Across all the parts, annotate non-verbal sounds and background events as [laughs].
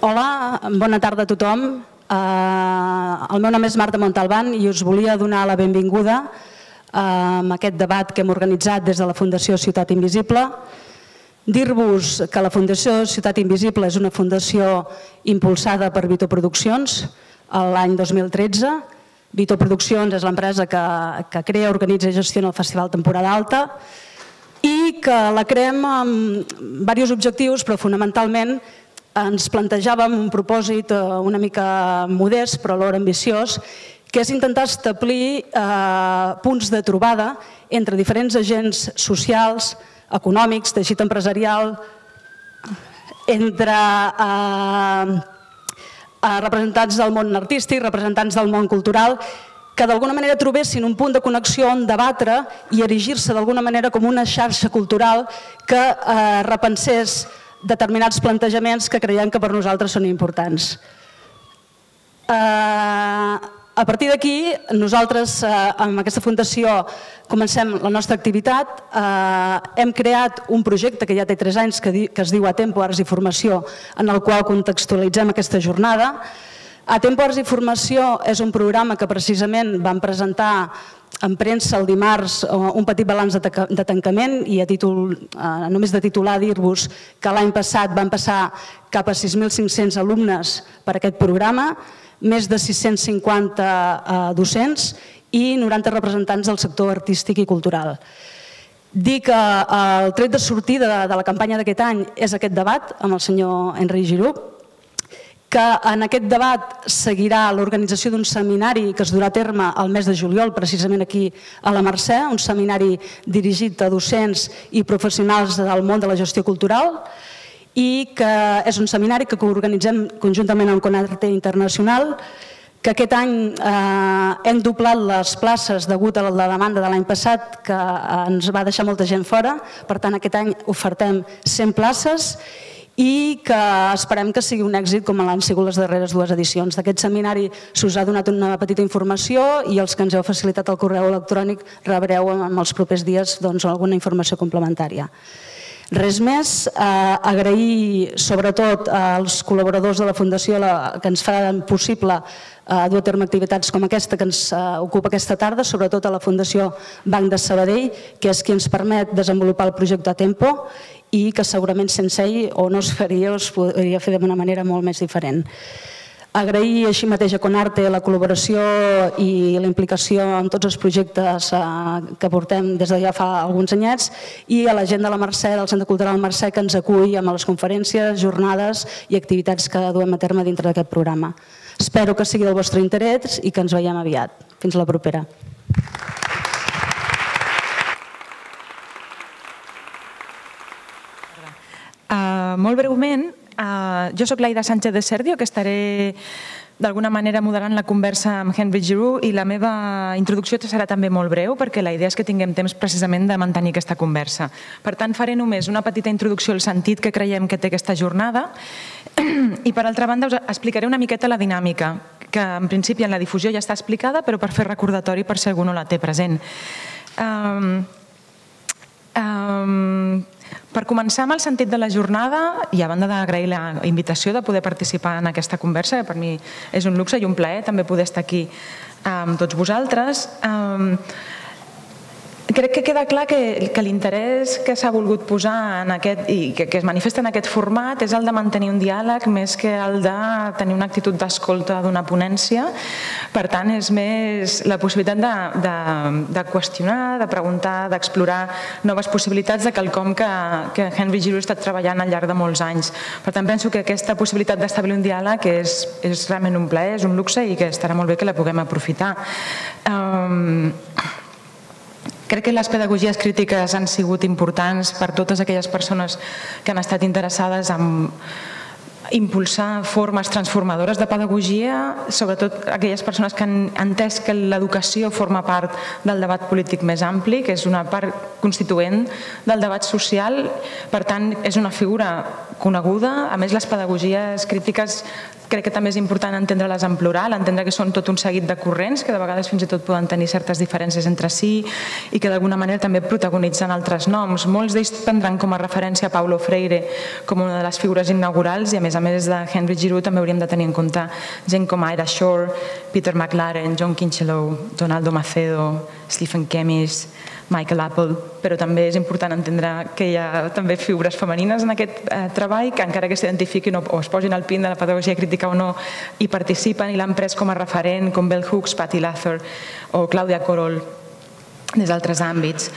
Hola, bona tarda a tothom. Uh, el meu nom és Marta Montalbán i us volia donar la benvinguda uh, amb aquest debat que hem organitzat des de la Fundació Ciutat Invisible. Dir-vos que la Fundació Ciutat Invisible és una fundació impulsada per Vito Produccions l'any 2013. Vito Produccions és l'empresa que, que crea, organitza i gestiona el Festival Temporada Alta i que la creem amb diversos objectius, però fonamentalment ens plantejàvem un propòsit eh, una mica modest però alhora ambiciós, que és intentar establir eh, punts de trobada entre diferents agents socials, econòmics, teixit empresarial, entre eh, eh, representants del món artístic, representants del món cultural, que d'alguna manera trobessin un punt de connexió on debatre i erigir-se d'alguna manera com una xarxa cultural que eh, repensés determinats plantejaments que creiem que per nosaltres són importants. Eh, a partir d'aquí, nosaltres eh, amb aquesta fundació comencem la nostra activitat. Eh, hem creat un projecte que ja té tres anys que, que es diu A Tempo, Arts i Formació, en el qual contextualitzem aquesta jornada. A Tempo Arts i Formació és un programa que precisament vam presentar en premsa el dimarts eh, un petit balanç de tancament i a títol, eh, només de titular dir-vos que l'any passat van passar cap a 6.500 alumnes per aquest programa, més de 650 eh, docents i 90 representants del sector artístic i cultural. Dir que el tret de sortida de la campanya d'aquest any és aquest debat amb el senyor Enric Giroux, que en aquest debat seguirà l'organització d'un seminari que es durà a terme el mes de juliol, precisament aquí a la Mercè, un seminari dirigit a docents i professionals del món de la gestió cultural i que és un seminari que organitzem conjuntament amb Conarte Internacional que aquest any eh, hem doblat les places degut a la demanda de l'any passat que ens va deixar molta gent fora, per tant aquest any ofertem 100 places i que esperem que sigui un èxit com l'han sigut les darreres dues edicions. D'aquest seminari s'us ha donat una petita informació i els que ens heu facilitat el correu electrònic rebreu en els propers dies doncs, alguna informació complementària. Res més, eh, agrair sobretot als col·laboradors de la Fundació la, que ens faran possible eh, dur a terme activitats com aquesta que ens eh, ocupa aquesta tarda, sobretot a la Fundació Banc de Sabadell, que és qui ens permet desenvolupar el projecte a Tempo i que segurament sense ell o no es faria o es podria fer d'una manera molt més diferent. Agrair així mateix a Conarte la col·laboració i la implicació en tots els projectes eh, que portem des de ja fa alguns anyets i a la gent de la Mercè, del Centre Cultural Mercè, que ens acull amb les conferències, jornades i activitats que duem a terme dintre d'aquest programa. Espero que sigui del vostre interès i que ens veiem aviat. Fins la propera. Uh, molt breument, uh, jo sóc l'Aida Sánchez de Serdio, que estaré d'alguna manera moderant la conversa amb Henry Giroux i la meva introducció serà també molt breu perquè la idea és que tinguem temps precisament de mantenir aquesta conversa. Per tant, faré només una petita introducció al sentit que creiem que té aquesta jornada [clears throat] i per altra banda us explicaré una miqueta la dinàmica que en principi en la difusió ja està explicada però per fer recordatori per si algú no la té present. Um, um, per començar amb el sentit de la jornada i a banda d'agrair la invitació de poder participar en aquesta conversa, que per mi és un luxe i un plaer també poder estar aquí amb tots vosaltres, crec que queda clar que, que l'interès que s'ha volgut posar en aquest, i que, que es manifesta en aquest format és el de mantenir un diàleg més que el de tenir una actitud d'escolta d'una ponència. Per tant, és més la possibilitat de, de, de qüestionar, de preguntar, d'explorar noves possibilitats de quelcom que, que Henry Giroux ha estat treballant al llarg de molts anys. Per tant, penso que aquesta possibilitat d'establir un diàleg és, és realment un plaer, és un luxe i que estarà molt bé que la puguem aprofitar. Um, Crec que les pedagogies crítiques han sigut importants per totes aquelles persones que han estat interessades en impulsar formes transformadores de pedagogia, sobretot aquelles persones que han entès que l'educació forma part del debat polític més ampli, que és una part constituent del debat social, per tant és una figura coneguda, a més les pedagogies crítiques Crec que també és important entendre-les en plural, entendre que són tot un seguit de corrents que de vegades fins i tot poden tenir certes diferències entre si i que d'alguna manera també protagonitzen altres noms. Molts d'ells prendran com a referència a Paulo Freire com una de les figures inaugurals i a més a més de Henry Giroud també hauríem de tenir en compte gent com Ira Shore, Peter McLaren, John Kinchelow, Donaldo Macedo, Stephen Kemis, Michael Apple, però també és important entendre que hi ha també figures femenines en aquest eh, treball que encara que s'identifiquin o, o es posin al pin de la pedagogia crítica o no, hi participen i l'han pres com a referent, com Bell Hooks, Patty Lather o Claudia Corol des d'altres àmbits.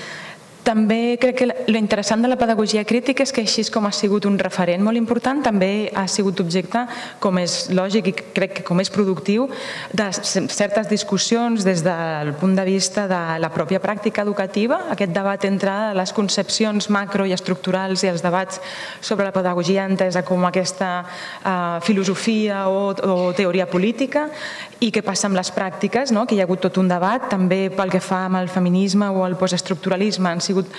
També crec que lo interessant de la pedagogia crítica és que així com ha sigut un referent molt important, també ha sigut objecte, com és lògic i crec que com és productiu, de certes discussions des del punt de vista de la pròpia pràctica educativa, aquest debat entre les concepcions macro i estructurals i els debats sobre la pedagogia entesa com aquesta uh, filosofia o, o teoria política i què passa amb les pràctiques, no? que hi ha hagut tot un debat, també pel que fa amb el feminisme o el postestructuralisme, han sigut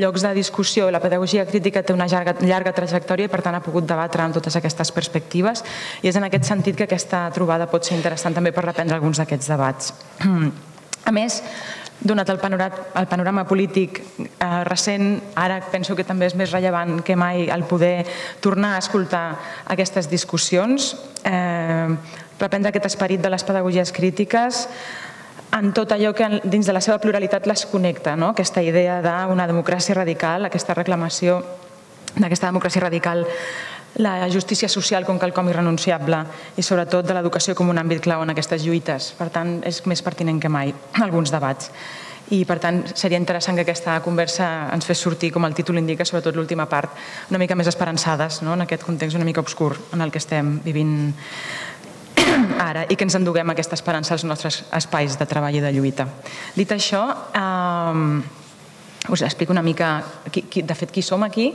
llocs de discussió. La pedagogia crítica té una llarga, llarga trajectòria i per tant ha pogut debatre amb totes aquestes perspectives i és en aquest sentit que aquesta trobada pot ser interessant també per reprendre alguns d'aquests debats. [clears throat] A més, donat el panorama, el panorama polític eh, recent, ara penso que també és més rellevant que mai el poder tornar a escoltar aquestes discussions, eh, reprendre aquest esperit de les pedagogies crítiques, en tot allò que dins de la seva pluralitat les connecta, no? aquesta idea d'una democràcia radical, aquesta reclamació d'aquesta democràcia radical, la justícia social com quelcom irrenunciable i sobretot de l'educació com un àmbit clau en aquestes lluites. Per tant, és més pertinent que mai [laughs] alguns debats. I per tant, seria interessant que aquesta conversa ens fes sortir, com el títol indica, sobretot l'última part, una mica més esperançades no? en aquest context una mica obscur en el que estem vivint ara i que ens enduguem aquesta esperança als nostres espais de treball i de lluita. Dit això, eh, us explico una mica qui, qui, de fet qui som aquí.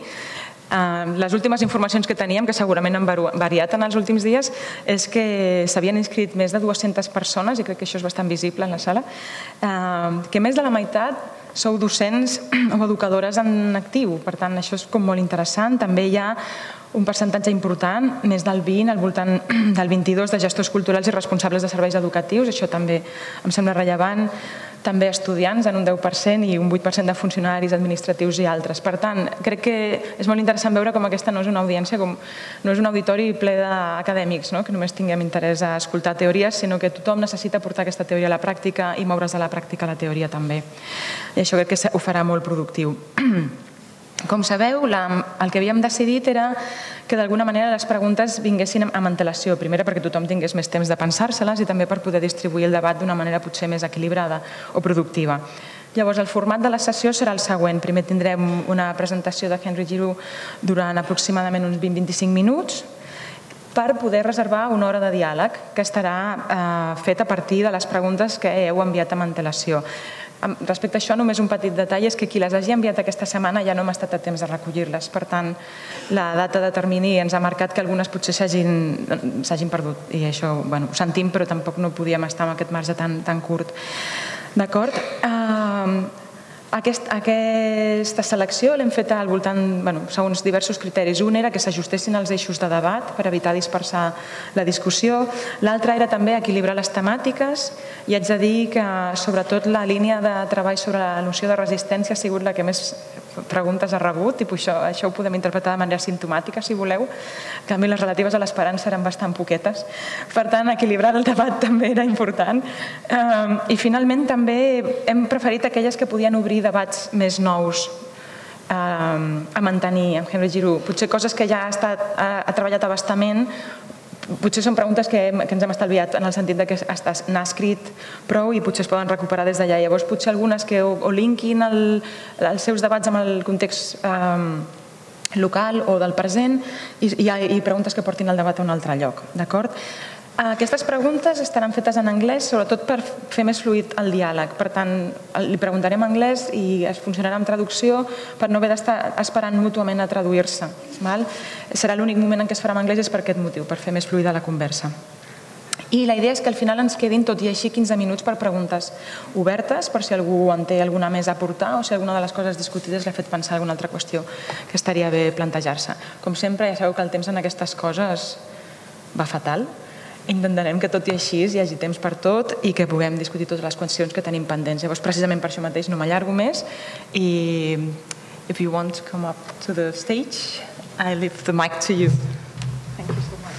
Uh, les últimes informacions que teníem, que segurament han variat en els últims dies, és que s'havien inscrit més de 200 persones, i crec que això és bastant visible en la sala, uh, que més de la meitat sou docents [clears throat] o educadores en actiu, per tant això és com molt interessant. També hi ha un percentatge important, més del 20, al voltant [clears throat] del 22 de gestors culturals i responsables de serveis educatius, això també em sembla rellevant, també estudiants en un 10% i un 8% de funcionaris administratius i altres. Per tant, crec que és molt interessant veure com aquesta no és una audiència, com no és un auditori ple d'acadèmics, no? que només tinguem interès a escoltar teories, sinó que tothom necessita portar aquesta teoria a la pràctica i moure's de la pràctica a la teoria també. I això crec que ho farà molt productiu. [clears throat] Com sabeu, la, el que havíem decidit era que d'alguna manera les preguntes vinguessin amb antelació. Primera, perquè tothom tingués més temps de pensar-se-les i també per poder distribuir el debat d'una manera potser més equilibrada o productiva. Llavors, el format de la sessió serà el següent. Primer tindrem una presentació de Henry Giroux durant aproximadament uns 20-25 minuts per poder reservar una hora de diàleg que estarà eh, fet a partir de les preguntes que heu enviat amb antelació. Respecte a això, només un petit detall és que qui les hagi enviat aquesta setmana ja no hem estat a temps de recollir-les. Per tant, la data de termini ens ha marcat que algunes potser s'hagin perdut. I això bueno, ho sentim, però tampoc no podíem estar amb aquest marge tan, curt. D'acord? Uh, aquest, aquesta selecció l'hem fet al voltant, bueno, segons diversos criteris. Un era que s'ajustessin els eixos de debat per evitar dispersar la discussió. L'altre era també equilibrar les temàtiques i haig de dir que sobretot la línia de treball sobre la noció de resistència ha sigut la que més preguntes ha rebut, tipus això, això ho podem interpretar de manera simptomàtica, si voleu. En canvi, les relatives a l'esperança eren bastant poquetes. Per tant, equilibrar el debat [laughs] també era important. I finalment també hem preferit aquelles que podien obrir debats més nous um, a mantenir amb Henry Giroux. Potser coses que ja ha, estat, treballat abastament potser són preguntes que, que ens hem estalviat en el sentit que n'ha escrit prou i potser es poden recuperar des d'allà. Llavors, potser algunes que o, linkin el, els seus debats amb el context eh, local o del present i, i, i preguntes que portin el debat a un altre lloc. D'acord? Aquestes preguntes estaran fetes en anglès, sobretot per fer més fluid el diàleg. Per tant, li preguntarem en anglès i es funcionarà amb traducció per no haver d'estar esperant mútuament a traduir-se. Serà l'únic moment en què es farà en anglès és per aquest motiu, per fer més fluida la conversa. I la idea és que al final ens quedin tot i així 15 minuts per preguntes obertes, per si algú en té alguna més a aportar o si alguna de les coses discutides l'ha fet pensar alguna altra qüestió que estaria bé plantejar-se. Com sempre, ja sabeu que el temps en aquestes coses va fatal, intentarem que tot i així hi hagi temps per tot i que puguem discutir totes les qüestions que tenim pendents. Llavors, precisament per això mateix no m'allargo més i if you want to come up to the stage, I leave the mic to you. Thank you so much.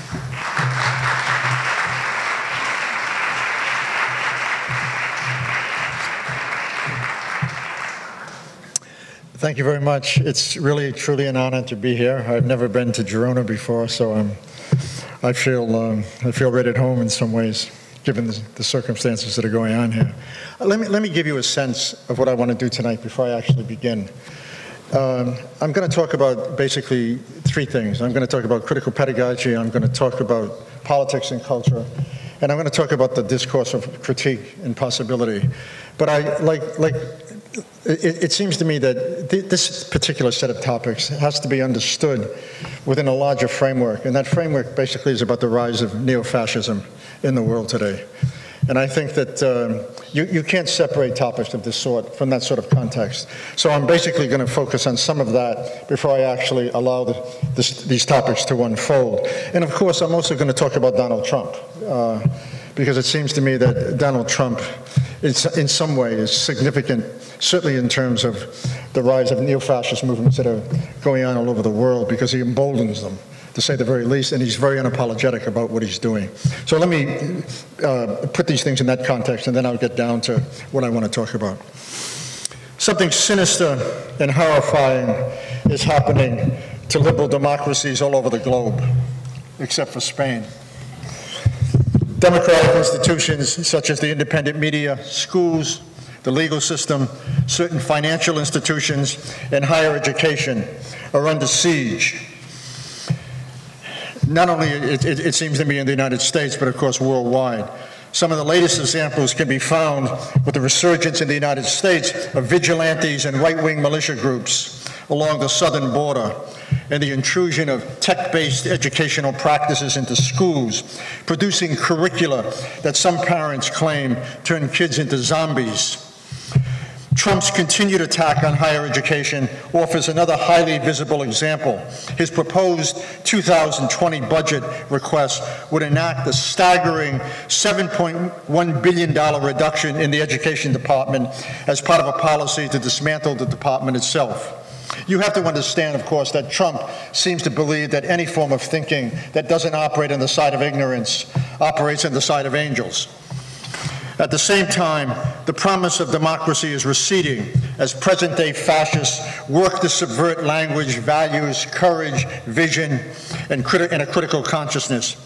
Thank you very much. It's really, truly an honor to be here. I've never been to Girona before, so I'm, I feel, um, I feel right at home in some ways, given the, the circumstances that are going on here. Uh, Let me, let me give you a sense of what I want to do tonight before I actually begin. Um, I'm going to talk about basically three things. I'm going to talk about critical pedagogy, I'm going to talk about politics and culture, and I'm going to talk about the discourse of critique and possibility. But I, like, like it, it seems to me that th- this particular set of topics has to be understood within a larger framework, and that framework basically is about the rise of neo-fascism in the world today. And I think that um, you, you can't separate topics of this sort from that sort of context. So I'm basically going to focus on some of that before I actually allow the, this, these topics to unfold. And of course, I'm also going to talk about Donald Trump, uh, because it seems to me that Donald Trump, is, in some way, is significant, certainly in terms of the rise of neo-fascist movements that are going on all over the world, because he emboldens them to say the very least, and he's very unapologetic about what he's doing. So let me uh, put these things in that context, and then I'll get down to what I want to talk about. Something sinister and horrifying is happening to liberal democracies all over the globe, except for Spain. Democratic institutions such as the independent media, schools, the legal system, certain financial institutions, and higher education are under siege not only, it, it, it, seems to me, in the United States, but of course worldwide. Some of the latest examples can be found with the resurgence in the United States of vigilantes and right-wing militia groups along the southern border and the intrusion of tech-based educational practices into schools, producing curricula that some parents claim turn kids into zombies Trump's continued attack on higher education offers another highly visible example. His proposed 2020 budget request would enact a staggering $7.1 billion reduction in the education department as part of a policy to dismantle the department itself. You have to understand, of course, that Trump seems to believe that any form of thinking that doesn't operate on the side of ignorance operates on the side of angels. At the same time, the promise of democracy is receding as present day fascists work to subvert language, values, courage, vision, and, criti- and, a critical consciousness.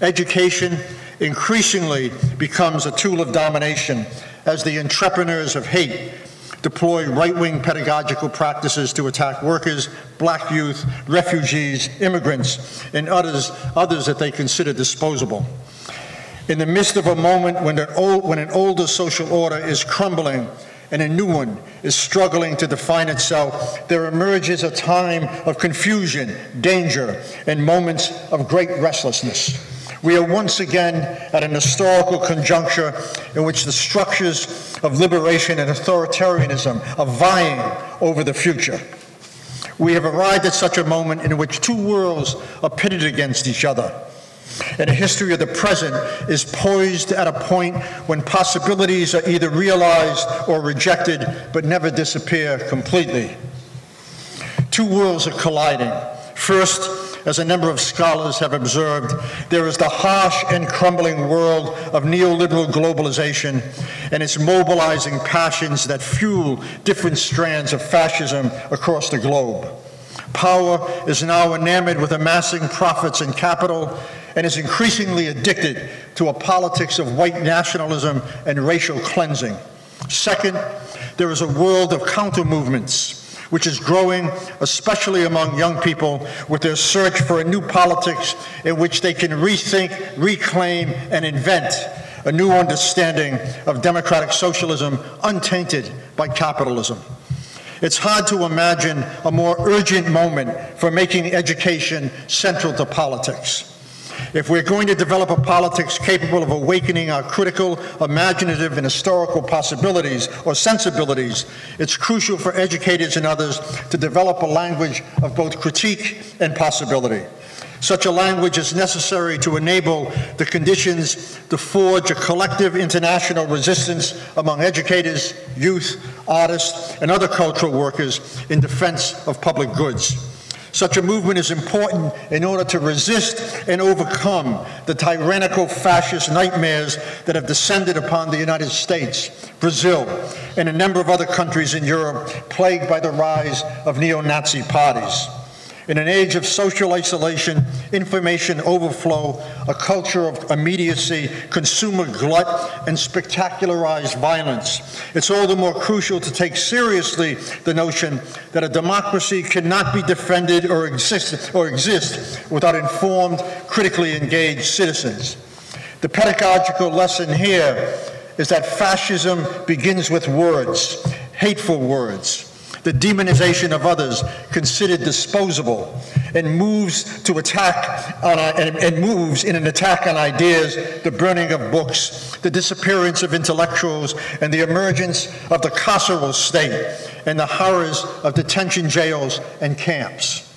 Education increasingly becomes a tool of domination as the entrepreneurs of hate deploy right wing pedagogical practices to attack workers, black youth, refugees, immigrants, and others, others that they consider disposable in the midst of a moment when an, old, when an older social order is crumbling and a new one is struggling to define itself, there emerges a time of confusion, danger, and moments of great restlessness. We are once again at an historical conjuncture in which the structures of liberation and authoritarianism are vying over the future. We have arrived at such a moment in which two worlds are pitted against each other and a history of the present is poised at a point when possibilities are either realized or rejected but never disappear completely. Two worlds are colliding. First, as a number of scholars have observed, there is the harsh and crumbling world of neoliberal globalization and its mobilizing passions that fuel different strands of fascism across the globe. Power is now enamored with amassing profits and capital and is increasingly addicted to a politics of white nationalism and racial cleansing. Second, there is a world of counter movements, which is growing, especially among young people, with their search for a new politics in which they can rethink, reclaim, and invent a new understanding of democratic socialism untainted by capitalism. It's hard to imagine a more urgent moment for making education central to politics. If we're going to develop a politics capable of awakening our critical, imaginative, and historical possibilities or sensibilities, it's crucial for educators and others to develop a language of both critique and possibility. Such a language is necessary to enable the conditions to forge a collective international resistance among educators, youth, artists, and other cultural workers in defense of public goods. Such a movement is important in order to resist and overcome the tyrannical fascist nightmares that have descended upon the United States, Brazil, and a number of other countries in Europe plagued by the rise of neo-Nazi parties. In an age of social isolation, information overflow, a culture of immediacy, consumer glut, and spectacularized violence, it's all the more crucial to take seriously the notion that a democracy cannot be defended or exist, or exist without informed, critically engaged citizens. The pedagogical lesson here is that fascism begins with words, hateful words the demonization of others considered disposable, and moves to attack on, and, and moves in an attack on ideas, the burning of books, the disappearance of intellectuals, and the emergence of the carceral state, and the horrors of detention jails and camps.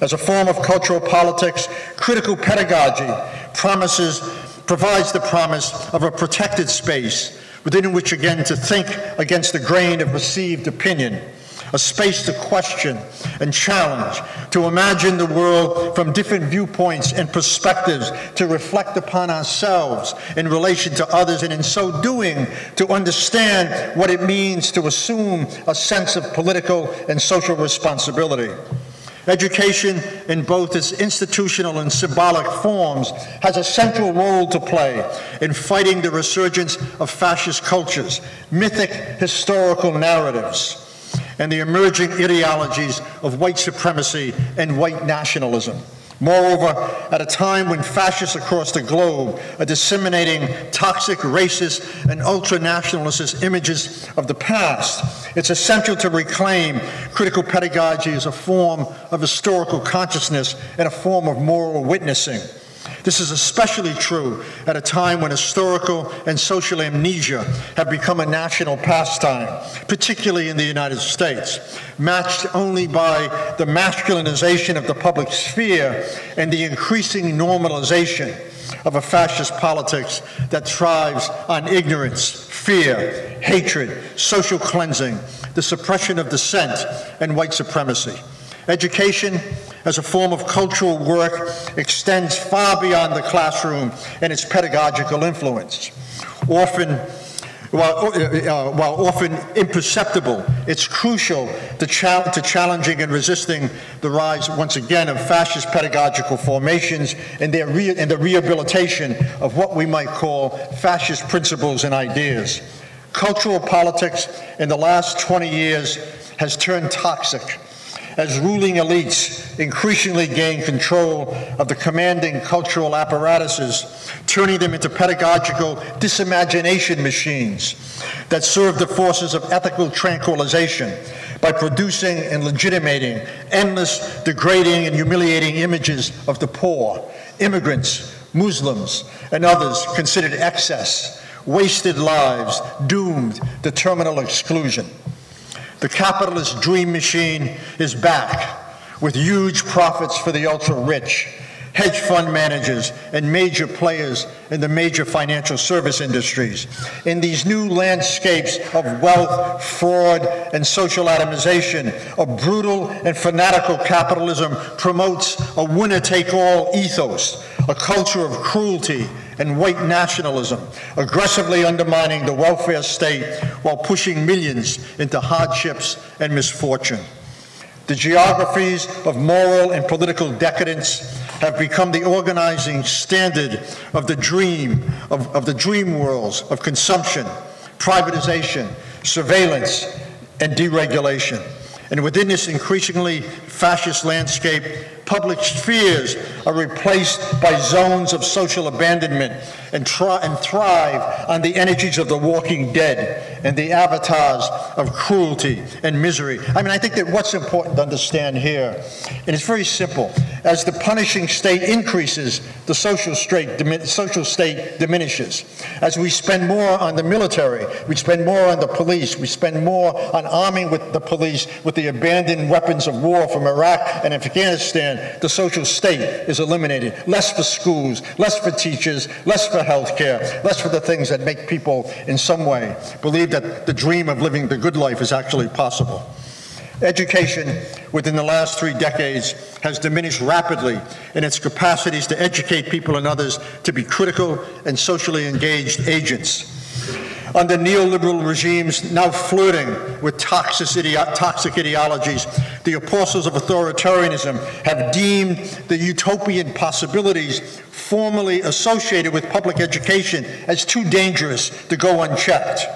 As a form of cultural politics, critical pedagogy promises, provides the promise of a protected space within which again to think against the grain of received opinion a space to question and challenge, to imagine the world from different viewpoints and perspectives, to reflect upon ourselves in relation to others, and in so doing, to understand what it means to assume a sense of political and social responsibility. Education, in both its institutional and symbolic forms, has a central role to play in fighting the resurgence of fascist cultures, mythic historical narratives and the emerging ideologies of white supremacy and white nationalism. Moreover, at a time when fascists across the globe are disseminating toxic, racist, and ultra-nationalist images of the past, it's essential to reclaim critical pedagogy as a form of historical consciousness and a form of moral witnessing. This is especially true at a time when historical and social amnesia have become a national pastime, particularly in the United States, matched only by the masculinization of the public sphere and the increasing normalization of a fascist politics that thrives on ignorance, fear, hatred, social cleansing, the suppression of dissent, and white supremacy. Education as a form of cultural work extends far beyond the classroom and its pedagogical influence. Often, while, uh, uh, while often imperceptible, it's crucial to, cha to, challenging and resisting the rise, once again, of fascist pedagogical formations and, their and the rehabilitation of what we might call fascist principles and ideas. Cultural politics in the last 20 years has turned toxic as ruling elites increasingly gain control of the commanding cultural apparatuses, turning them into pedagogical disimagination machines that serve the forces of ethical tranquilization by producing and legitimating endless, degrading, and humiliating images of the poor, immigrants, Muslims, and others considered excess, wasted lives, doomed to terminal exclusion. The capitalist dream machine is back with huge profits for the ultra rich, hedge fund managers, and major players in the major financial service industries. In these new landscapes of wealth, fraud, and social atomization, a brutal and fanatical capitalism promotes a winner take all ethos, a culture of cruelty and white nationalism, aggressively undermining the welfare state while pushing millions into hardships and misfortune. The geographies of moral and political decadence have become the organizing standard of the dream, of, of the dream worlds of consumption, privatization, surveillance, and deregulation. And within this increasingly fascist landscape, public spheres are replaced by zones of social abandonment and, try, and thrive on the energies of the walking dead and the avatars of cruelty and misery. I mean, I think that what's important to understand here, and it's very simple, as the punishing state increases, the social state, social state diminishes. As we spend more on the military, we spend more on the police, we spend more on arming with the police with the abandoned weapons of war from Iraq and Afghanistan, the social state is eliminated. Less for schools, less for teachers, less for healthcare, less for the things that make people in some way believe that the dream of living the good life is actually possible. Education within the last three decades has diminished rapidly in its capacities to educate people and others to be critical and socially engaged agents. Under neoliberal regimes now flirting with toxic, ideo toxic ideologies, the apostles of authoritarianism have deemed the utopian possibilities formerly associated with public education as too dangerous to go unchecked.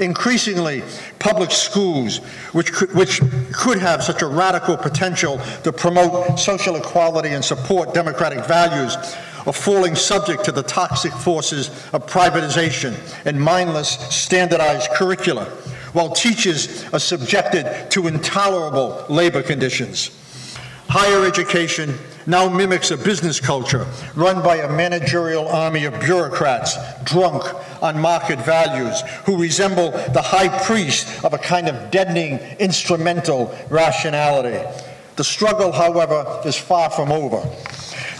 Increasingly, public schools, which could, which could have such a radical potential to promote social equality and support democratic values, are falling subject to the toxic forces of privatization and mindless standardized curricula, while teachers are subjected to intolerable labor conditions. Higher education now mimics a business culture run by a managerial army of bureaucrats drunk on market values who resemble the high priest of a kind of deadening instrumental rationality. The struggle, however, is far from over.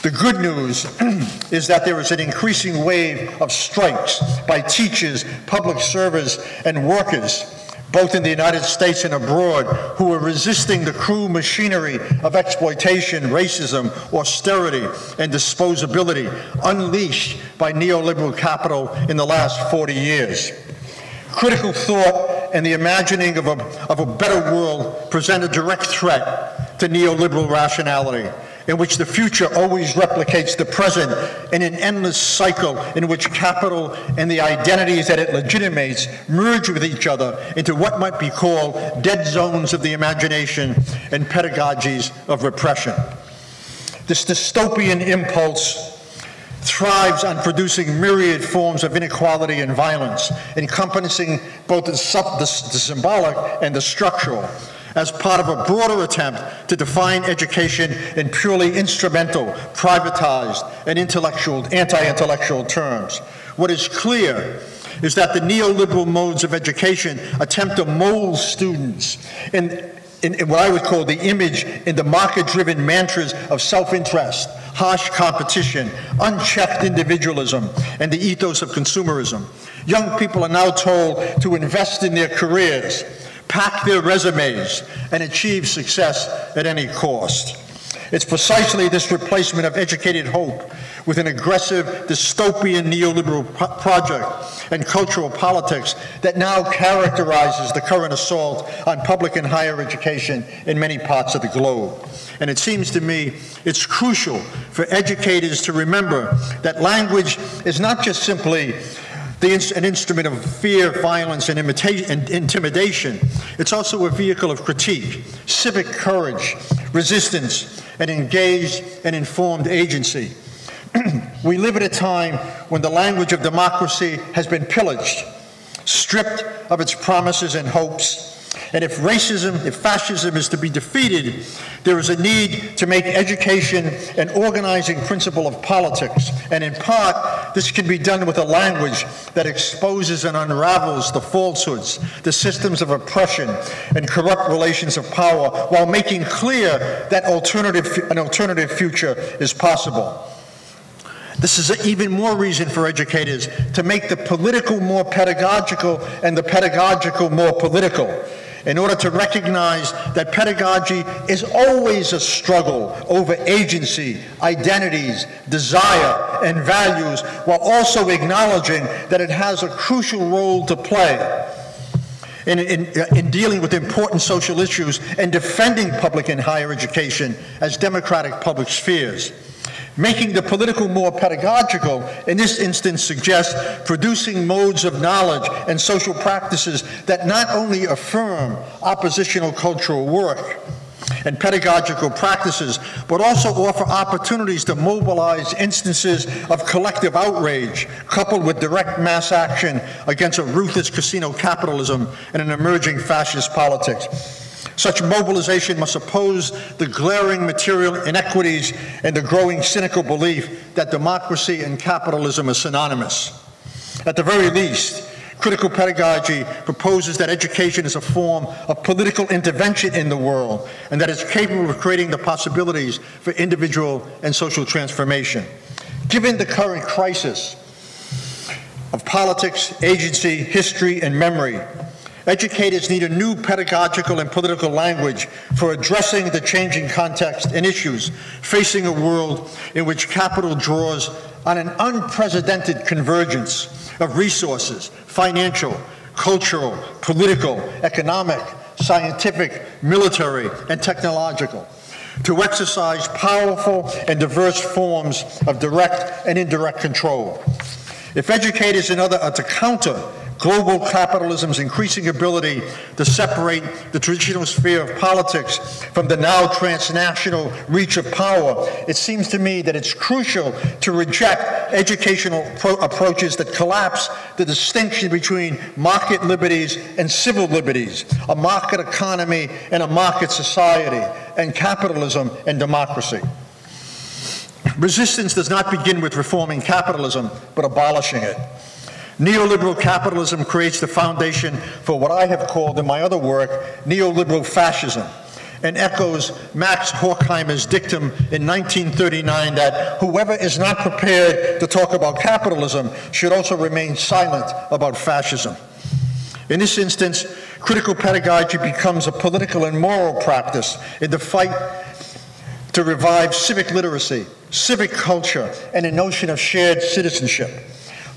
The good news [clears throat] is that there is an increasing wave of strikes by teachers, public servants, and workers both in the United States and abroad, who are resisting the cruel machinery of exploitation, racism, austerity, and disposability unleashed by neoliberal capital in the last 40 years. Critical thought and the imagining of a, of a better world present a direct threat to neoliberal rationality in which the future always replicates the present in an endless cycle in which capital and the identities that it legitimates merge with each other into what might be called dead zones of the imagination and pedagogies of repression. This dystopian impulse thrives on producing myriad forms of inequality and violence, encompassing both the, the, the symbolic and the structural as part of a broader attempt to define education in purely instrumental, privatized, and intellectual, anti-intellectual terms. What is clear is that the neoliberal modes of education attempt to mold students in, in, in what I would call the image in the market-driven mantras of self-interest, harsh competition, unchecked individualism, and the ethos of consumerism. Young people are now told to invest in their careers, pack their resumes, and achieve success at any cost. It's precisely this replacement of educated hope with an aggressive dystopian neoliberal project and cultural politics that now characterizes the current assault on public and higher education in many parts of the globe. And it seems to me it's crucial for educators to remember that language is not just simply the, an instrument of fear, violence, and, and intimidation. It's also a vehicle of critique, civic courage, resistance, and engaged and informed agency. [clears throat] we live at a time when the language of democracy has been pillaged, stripped of its promises and hopes, and if racism, if fascism is to be defeated, there is a need to make education an organizing principle of politics. And in part, this can be done with a language that exposes and unravels the falsehoods, the systems of oppression, and corrupt relations of power, while making clear that alternative, an alternative future is possible. This is even more reason for educators to make the political more pedagogical and the pedagogical more political in order to recognize that pedagogy is always a struggle over agency, identities, desire, and values, while also acknowledging that it has a crucial role to play in, in, in, dealing with important social issues and defending public and higher education as democratic public spheres. Making the political more pedagogical, in this instance, suggests producing modes of knowledge and social practices that not only affirm oppositional cultural work and pedagogical practices, but also offer opportunities to mobilize instances of collective outrage, coupled with direct mass action against a ruthless casino capitalism and an emerging fascist politics. Such mobilization must oppose the glaring material inequities and the growing cynical belief that democracy and capitalism are synonymous. At the very least, Critical pedagogy proposes that education is a form of political intervention in the world and that it's capable of creating the possibilities for individual and social transformation. Given the current crisis of politics, agency, history, and memory, educators need a new pedagogical and political language for addressing the changing context and issues facing a world in which capital draws on an unprecedented convergence of resources, financial, cultural, political, economic, scientific, military, and technological, to exercise powerful and diverse forms of direct and indirect control. If educators and others are to counter global capitalism's increasing ability to separate the traditional sphere of politics from the now transnational reach of power, it seems to me that it's crucial to reject educational approaches that collapse the distinction between market liberties and civil liberties, a market economy and a market society, and capitalism and democracy. Resistance does not begin with reforming capitalism, but abolishing it. Neoliberal capitalism creates the foundation for what I have called in my other work neoliberal fascism and echoes Max Horkheimer's dictum in 1939 that whoever is not prepared to talk about capitalism should also remain silent about fascism. In this instance, critical pedagogy becomes a political and moral practice in the fight to revive civic literacy, civic culture, and a notion of shared citizenship.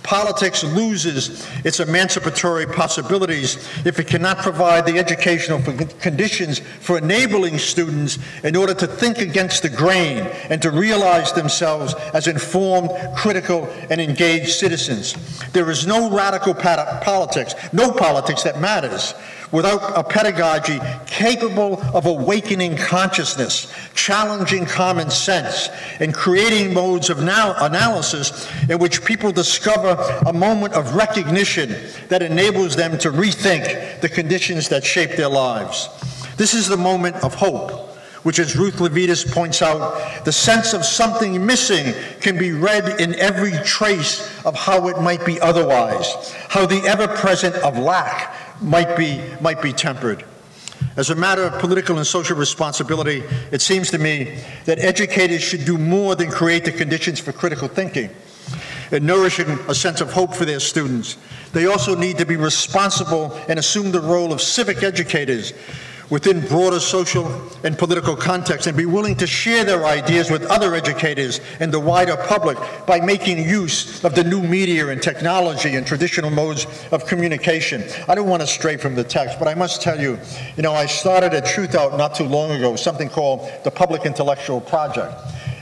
Politics loses its emancipatory possibilities if it cannot provide the educational conditions for enabling students in order to think against the grain and to realize themselves as informed, critical, and engaged citizens. There is no radical politics, no politics that matters without a pedagogy capable of awakening consciousness, challenging common sense, and creating modes of now analysis in which people discover a moment of recognition that enables them to rethink the conditions that shape their lives. This is the moment of hope which, as Ruth Levitas points out, the sense of something missing can be read in every trace of how it might be otherwise, how the ever present of lack might be, might be tempered. As a matter of political and social responsibility, it seems to me that educators should do more than create the conditions for critical thinking and nourishing a sense of hope for their students. They also need to be responsible and assume the role of civic educators within broader social and political contexts and be willing to share their ideas with other educators and the wider public by making use of the new media and technology and traditional modes of communication. I don't want to stray from the text, but I must tell you, you know, I started a Truthout not too long ago, something called the Public Intellectual Project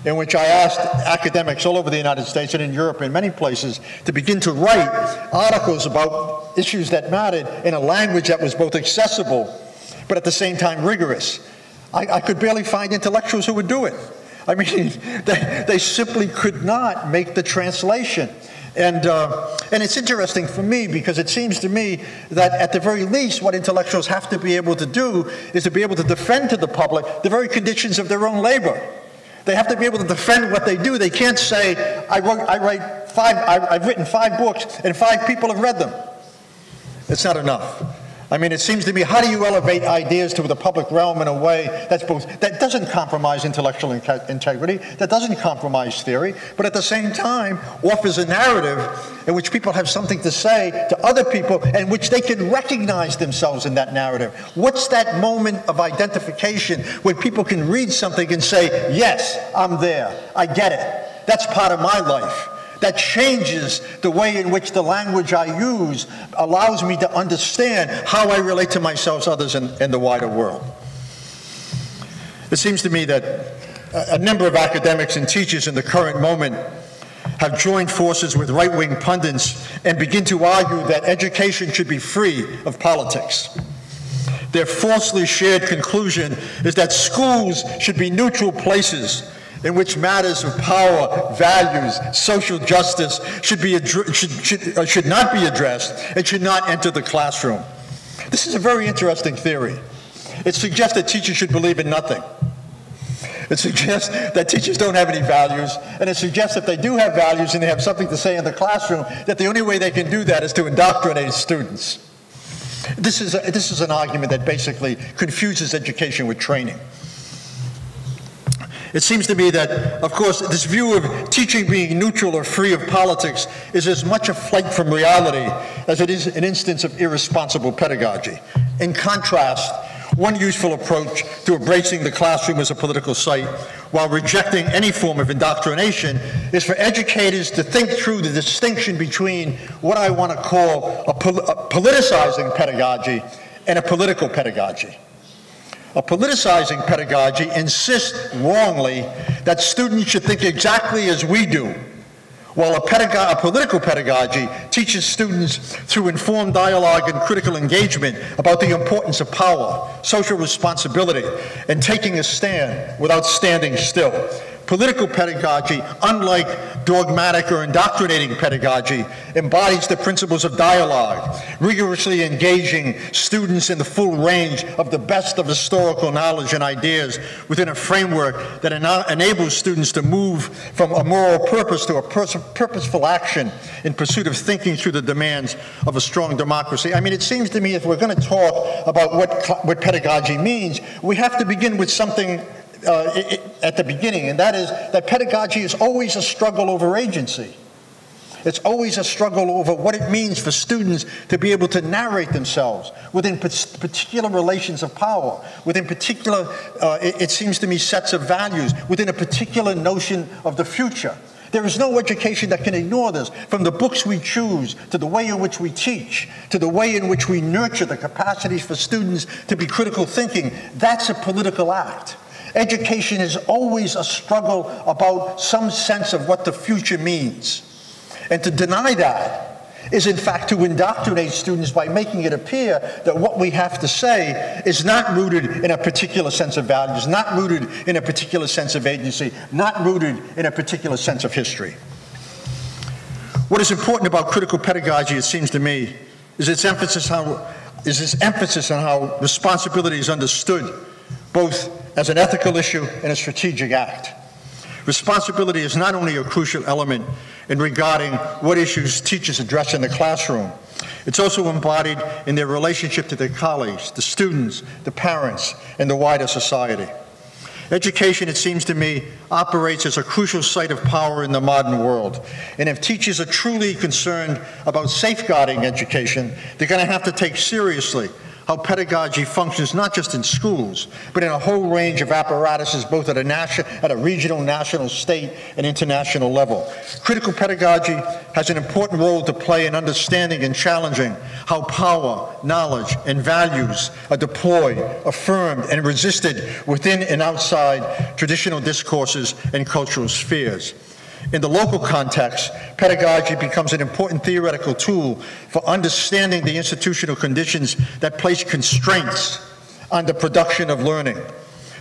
in which I asked academics all over the United States and in Europe and many places to begin to write articles about issues that mattered in a language that was both accessible but at the same time rigorous. I, I could barely find intellectuals who would do it. I [laughs] mean, they, they simply could not make the translation. And, uh, and it's interesting for me because it seems to me that at the very least, what intellectuals have to be able to do is to be able to defend to the public the very conditions of their own labor. They have to be able to defend what they do. They can't say, I, wrote, I write five, I, I've written five books and five people have read them. It's not enough. I mean, it seems to me, how do you elevate ideas to the public realm in a way that's both, that doesn't compromise intellectual integrity, that doesn't compromise theory, but at the same time offers a narrative in which people have something to say to other people and which they can recognize themselves in that narrative? What's that moment of identification when people can read something and say, yes, I'm there, I get it, that's part of my life? That changes the way in which the language I use allows me to understand how I relate to myself, others, and, and the wider world. It seems to me that a number of academics and teachers in the current moment have joined forces with right-wing pundits and begin to argue that education should be free of politics. Their falsely shared conclusion is that schools should be neutral places in which matters of power, values, social justice should, be should, should, uh, should not be addressed and should not enter the classroom. This is a very interesting theory. It suggests that teachers should believe in nothing. It suggests that teachers don't have any values, and it suggests that they do have values and they have something to say in the classroom, that the only way they can do that is to indoctrinate students. This is, a, this is an argument that basically confuses education with training. It seems to me that, of course, this view of teaching being neutral or free of politics is as much a flight from reality as it is an instance of irresponsible pedagogy. In contrast, one useful approach to embracing the classroom as a political site while rejecting any form of indoctrination is for educators to think through the distinction between what I want to call a, pol a politicizing pedagogy and a political pedagogy. A politicizing pedagogy insists wrongly that students should think exactly as we do, while a, a, political pedagogy teaches students through informed dialogue and critical engagement about the importance of power, social responsibility, and taking a stand without standing still. Political pedagogy, unlike dogmatic or indoctrinating pedagogy, embodies the principles of dialogue, rigorously engaging students in the full range of the best of historical knowledge and ideas within a framework that ena enables students to move from a moral purpose to a purposeful action in pursuit of thinking through the demands of a strong democracy. I mean, it seems to me if we're going to talk about what, what pedagogy means, we have to begin with something uh, it, at the beginning, and that is that pedagogy is always a struggle over agency. It's always a struggle over what it means for students to be able to narrate themselves within particular relations of power, within particular, uh, it, it seems to me, sets of values, within a particular notion of the future. There is no education that can ignore this, from the books we choose, to the way in which we teach, to the way in which we nurture the capacities for students to be critical thinking. That's a political act. Education is always a struggle about some sense of what the future means. And to deny that is in fact to indoctrinate students by making it appear that what we have to say is not rooted in a particular sense of values, not rooted in a particular sense of agency, not rooted in a particular sense of history. What is important about critical pedagogy, it seems to me, is its emphasis, its emphasis on how responsibility is understood, both as an ethical issue and a strategic act. Responsibility is not only a crucial element in regarding what issues teachers address in the classroom, it's also embodied in their relationship to their colleagues, the students, the parents, and the wider society. Education, it seems to me, operates as a crucial site of power in the modern world. And if teachers are truly concerned about safeguarding education, they're going to have to take seriously how pedagogy functions not just in schools, but in a whole range of apparatuses, both at a, national, at a regional, national, state, and international level. Critical pedagogy has an important role to play in understanding and challenging how power, knowledge, and values are deployed, affirmed, and resisted within and outside traditional discourses and cultural spheres. In the local context, pedagogy becomes an important theoretical tool for understanding the institutional conditions that place constraints on the production of learning,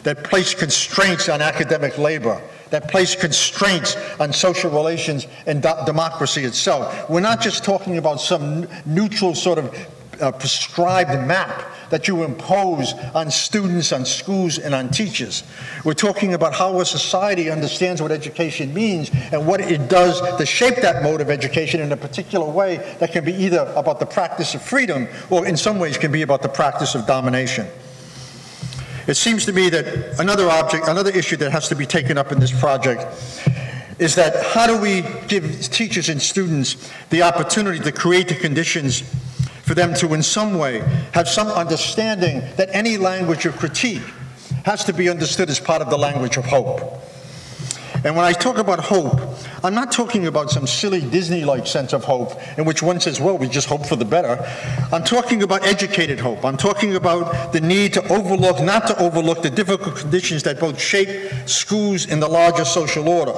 that place constraints on academic labor, that place constraints on social relations and democracy itself. We're not just talking about some neutral sort of uh, prescribed map that you impose on students, on schools, and on teachers. We're talking about how a society understands what education means and what it does to shape that mode of education in a particular way that can be either about the practice of freedom or in some ways can be about the practice of domination. It seems to me that another object, another issue that has to be taken up in this project is that how do we give teachers and students the opportunity to create the conditions for them to, in some way, have some understanding that any language of critique has to be understood as part of the language of hope. And when I talk about hope, I'm not talking about some silly Disney-like sense of hope in which one says, well, we just hope for the better. I'm talking about educated hope. I'm talking about the need to overlook, not to overlook the difficult conditions that both shape schools in the larger social order.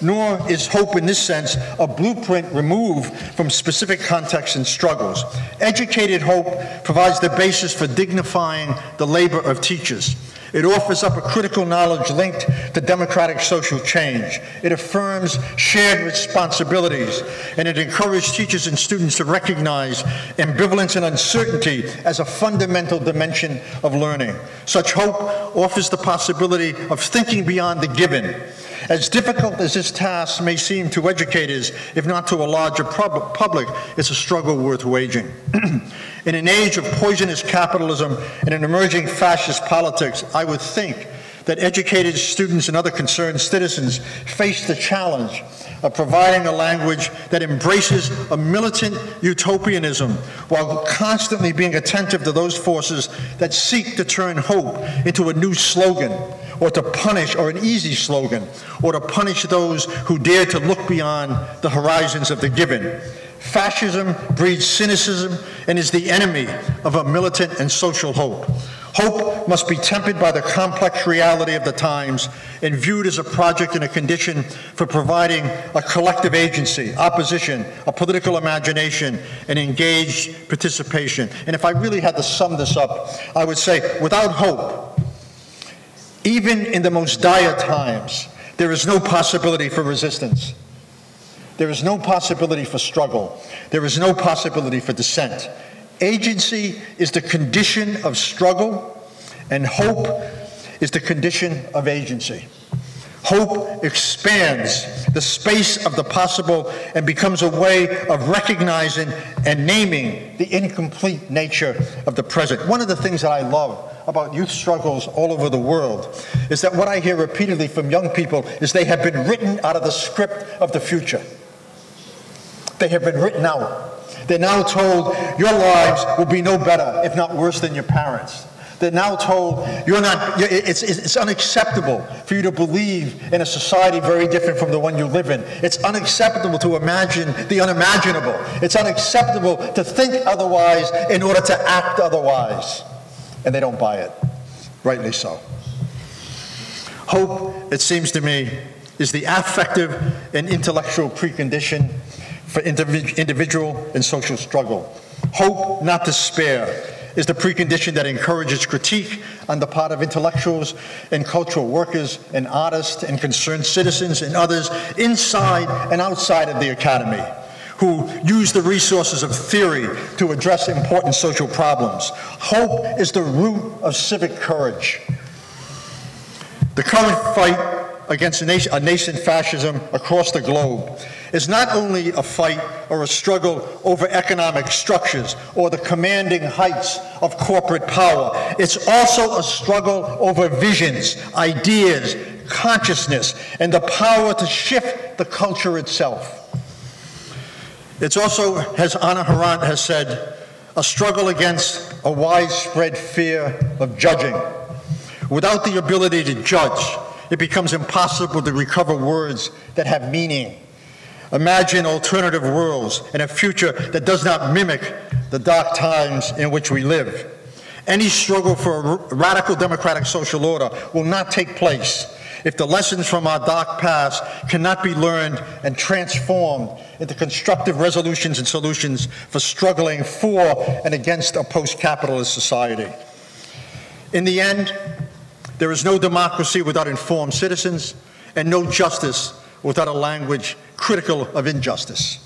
Nor is hope in this sense a blueprint removed from specific contexts and struggles. Educated hope provides the basis for dignifying the labor of teachers. It offers up a critical knowledge linked to democratic social change. It affirms shared responsibilities, and it encourages teachers and students to recognize ambivalence and uncertainty as a fundamental dimension of learning. Such hope offers the possibility of thinking beyond the given. As difficult as this task may seem to educators, if not to a larger pub- public, it's a struggle worth waging. [clears throat] In an age of poisonous capitalism and an emerging fascist politics, I would think that educated students and other concerned citizens face the challenge of providing a language that embraces a militant utopianism while constantly being attentive to those forces that seek to turn hope into a new slogan or to punish, or an easy slogan, or to punish those who dare to look beyond the horizons of the given. Fascism breeds cynicism and is the enemy of a militant and social hope. Hope must be tempered by the complex reality of the times and viewed as a project and a condition for providing a collective agency, opposition, a political imagination, and engaged participation. And if I really had to sum this up, I would say without hope, even in the most dire times, there is no possibility for resistance. There is no possibility for struggle. There is no possibility for dissent. Agency is the condition of struggle, and hope is the condition of agency. Hope expands the space of the possible and becomes a way of recognizing and naming the incomplete nature of the present. One of the things that I love about youth struggles all over the world is that what I hear repeatedly from young people is they have been written out of the script of the future. They have been written out. They're now told your lives will be no better, if not worse than your parents. They're now told you're not, it's, it's unacceptable for you to believe in a society very different from the one you live in. It's unacceptable to imagine the unimaginable. It's unacceptable to think otherwise in order to act otherwise. And they don't buy it. Rightly so. Hope, it seems to me, is the affective and intellectual precondition for individual and social struggle. Hope, not despair, is the precondition that encourages critique on the part of intellectuals and cultural workers and artists and concerned citizens and others inside and outside of the academy who use the resources of theory to address important social problems. Hope is the root of civic courage. The current fight against a, nascent fascism across the globe is not only a fight or a struggle over economic structures or the commanding heights of corporate power. It's also a struggle over visions, ideas, consciousness, and the power to shift the culture itself. It's also, as Hannah Arendt has said, a struggle against a widespread fear of judging. Without the ability to judge, it becomes impossible to recover words that have meaning. Imagine alternative worlds and a future that does not mimic the dark times in which we live. Any struggle for a radical democratic social order will not take place if the lessons from our dark past cannot be learned and transformed into constructive resolutions and solutions for struggling for and against a post capitalist society. In the end, there is no democracy without informed citizens, and no justice without a language critical of injustice.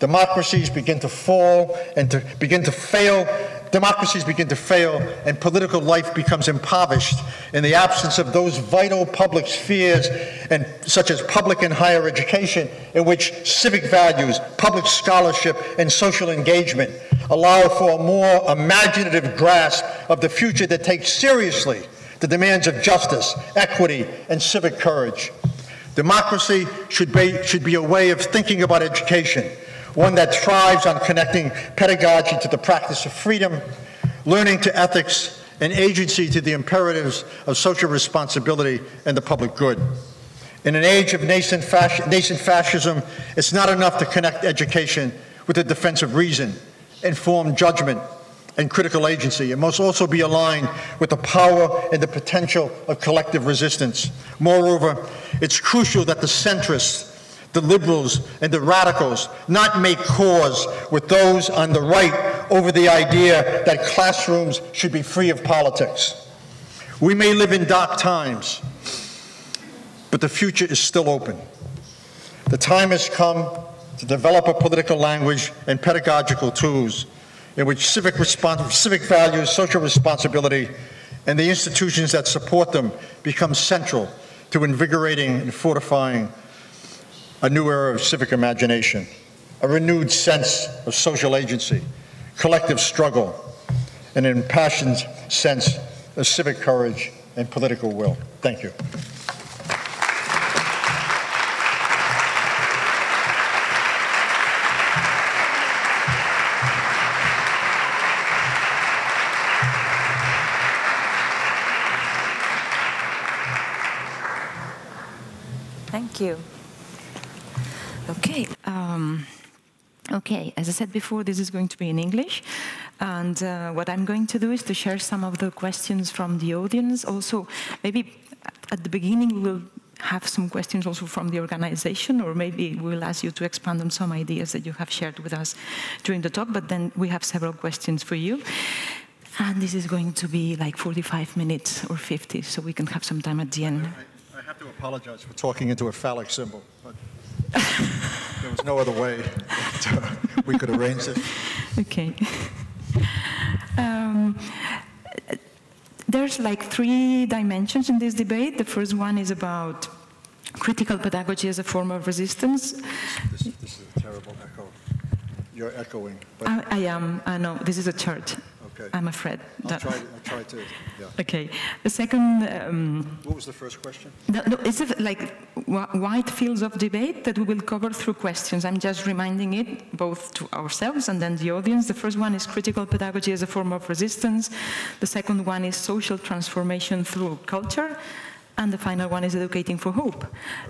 Democracies begin to fall and to begin to fail. Democracies begin to fail, and political life becomes impoverished in the absence of those vital public spheres, and such as public and higher education, in which civic values, public scholarship, and social engagement allow for a more imaginative grasp of the future that takes seriously the demands of justice, equity, and civic courage. Democracy should be, should be a way of thinking about education, one that thrives on connecting pedagogy to the practice of freedom, learning to ethics, and agency to the imperatives of social responsibility and the public good. In an age of nascent, fasc nascent fascism, it's not enough to connect education with the defense of reason, informed judgment, and critical agency. It must also be aligned with the power and the potential of collective resistance. Moreover, it's crucial that the centrists, the liberals, and the radicals not make cause with those on the right over the idea that classrooms should be free of politics. We may live in dark times, but the future is still open. The time has come to develop a political language and pedagogical tools in which civic, civic values, social responsibility, and the institutions that support them become central to invigorating and fortifying a new era of civic imagination, a renewed sense of social agency, collective struggle, and an impassioned sense of civic courage and political will. Thank you. Thank you. Okay. Um, okay, as I said before, this is going to be in English. And uh, what I'm going to do is to share some of the questions from the audience. Also, maybe at the beginning, we'll have some questions also from the organization, or maybe we'll ask you to expand on some ideas that you have shared with us during the talk, but then we have several questions for you. And this is going to be like 45 minutes or 50, so we can have some time at the end. To apologize for talking into a phallic symbol, but there was no other way that, uh, we could arrange it. Okay. Um, there's like three dimensions in this debate. The first one is about critical pedagogy as a form of resistance. This, this, this is a terrible echo. You're echoing. I, I, am, I know, this is a church. Okay. I'm afraid. I'll try, I'll try to, yeah. Okay. The second... Um, what was the first question? No, no, it's like wide fields of debate that we will cover through questions. I'm just reminding it both to ourselves and then the audience. The first one is critical pedagogy as a form of resistance. The second one is social transformation through culture. And the final one is educating for hope.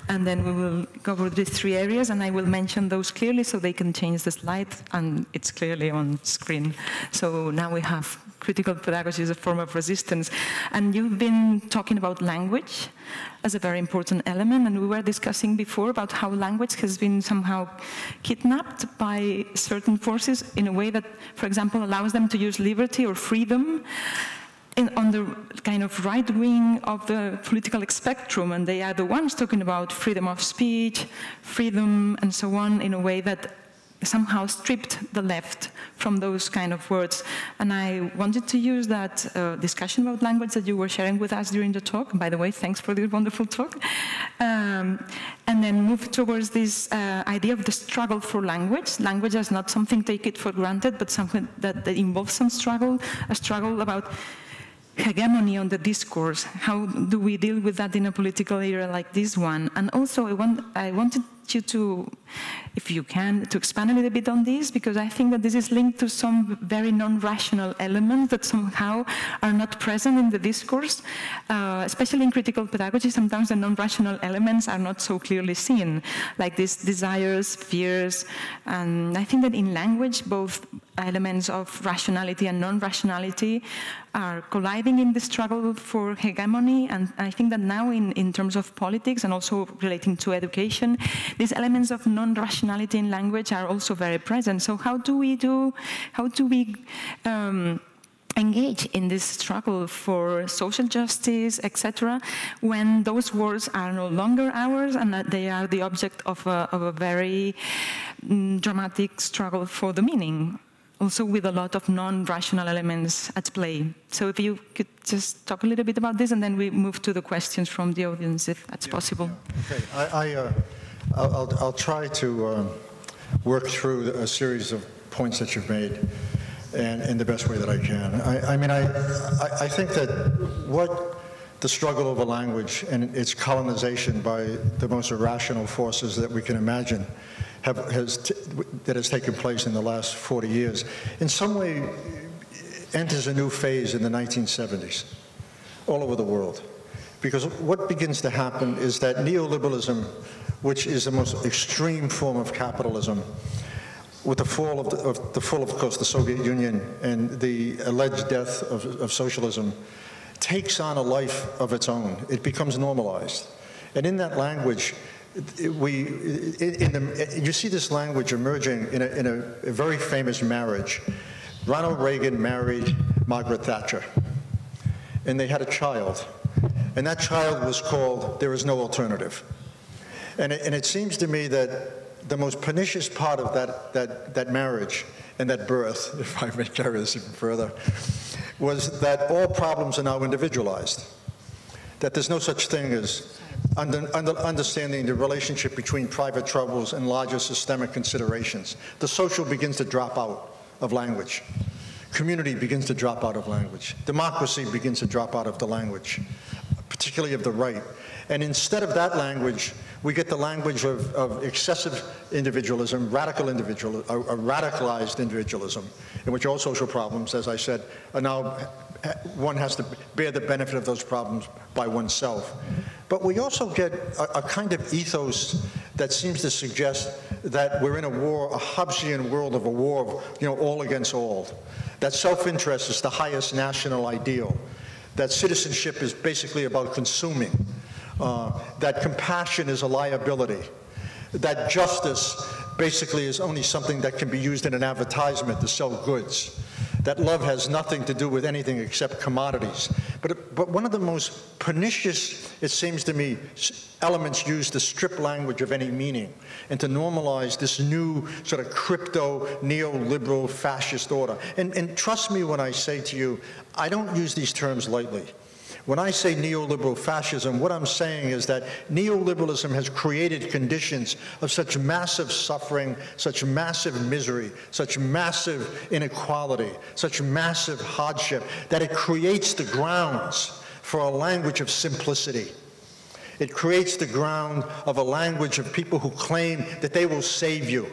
And then we will cover these three areas, and I will mention those clearly so they can change the slide, and it's clearly on screen. So now we have critical pedagogy as a form of resistance. And you've been talking about language as a very important element, and we were discussing before about how language has been somehow kidnapped by certain forces in a way that, for example, allows them to use liberty or freedom in, on the kind of right wing of the political spectrum, and they are the ones talking about freedom of speech, freedom, and so on, in a way that somehow stripped the left from those kind of words. And I wanted to use that uh, discussion about language that you were sharing with us during the talk. By the way, thanks for this wonderful talk. Um, and then move towards this uh, idea of the struggle for language. Language is not something take it for granted, but something that, that involves some struggle, a struggle about hegemony on the discourse. How do we deal with that in a political era like this one? And also, I, want, I wanted you to, if you can, to expand a little bit on this, because I think that this is linked to some very non-rational elements that somehow are not present in the discourse, uh, especially in critical pedagogy. Sometimes the non-rational elements are not so clearly seen, like these desires, fears, and I think that in language, both elements of rationality and non-rationality are colliding in the struggle for hegemony. And I think that now in, in terms of politics and also relating to education, these elements of non-rationality in language are also very present. So how do we do, how do we um, engage in this struggle for social justice, etc., when those words are no longer ours and that they are the object of a, of a very mm, dramatic struggle for the meaning also with a lot of non-rational elements at play. So if you could just talk a little bit about this, and then we move to the questions from the audience, if that's yeah, possible. Yeah. Okay, I, I, uh, I'll, I'll, try to uh, work through a series of points that you've made and in the best way that I can. I, I mean, I, I think that what the struggle of a language and its colonization by the most irrational forces that we can imagine have, has that has taken place in the last 40 years, in some way enters a new phase in the 1970s all over the world. Because what begins to happen is that neoliberalism, which is the most extreme form of capitalism, with the fall of the, of the fall, of course, the Soviet Union and the alleged death of, of socialism, takes on a life of its own. It becomes normalized. And in that language, we, in the, you see this language emerging in, a, in a, very famous marriage. Ronald Reagan married Margaret Thatcher, and they had a child. And that child was called There Is No Alternative. And it, and it seems to me that the most pernicious part of that, that, that marriage and that birth, [laughs] if I may carry this even further, was that all problems are now individualized, that there's no such thing as under, under, understanding the relationship between private troubles and larger systemic considerations. The social begins to drop out of language. Community begins to drop out of language. Democracy begins to drop out of the language, particularly of the right. And instead of that language, we get the language of, of excessive individualism, radical individual, a, a radicalized individualism, in which all social problems, as I said, are now one has to bear the benefit of those problems by oneself. But we also get a, a, kind of ethos that seems to suggest that we're in a war, a Hobbesian world of a war of, you know, all against all. That self-interest is the highest national ideal. That citizenship is basically about consuming uh, that compassion is a liability, that justice basically is only something that can be used in an advertisement to sell goods, that love has nothing to do with anything except commodities. But, but one of the most pernicious, it seems to me, elements used to strip language of any meaning and to normalize this new sort of crypto, neoliberal, fascist order. And, and trust me when I say to you, I don't use these terms lightly. When I say neoliberal fascism, what I'm saying is that neoliberalism has created conditions of such massive suffering, such massive misery, such massive inequality, such massive hardship, that it creates the grounds for a language of simplicity. It creates the ground of a language of people who claim that they will save you,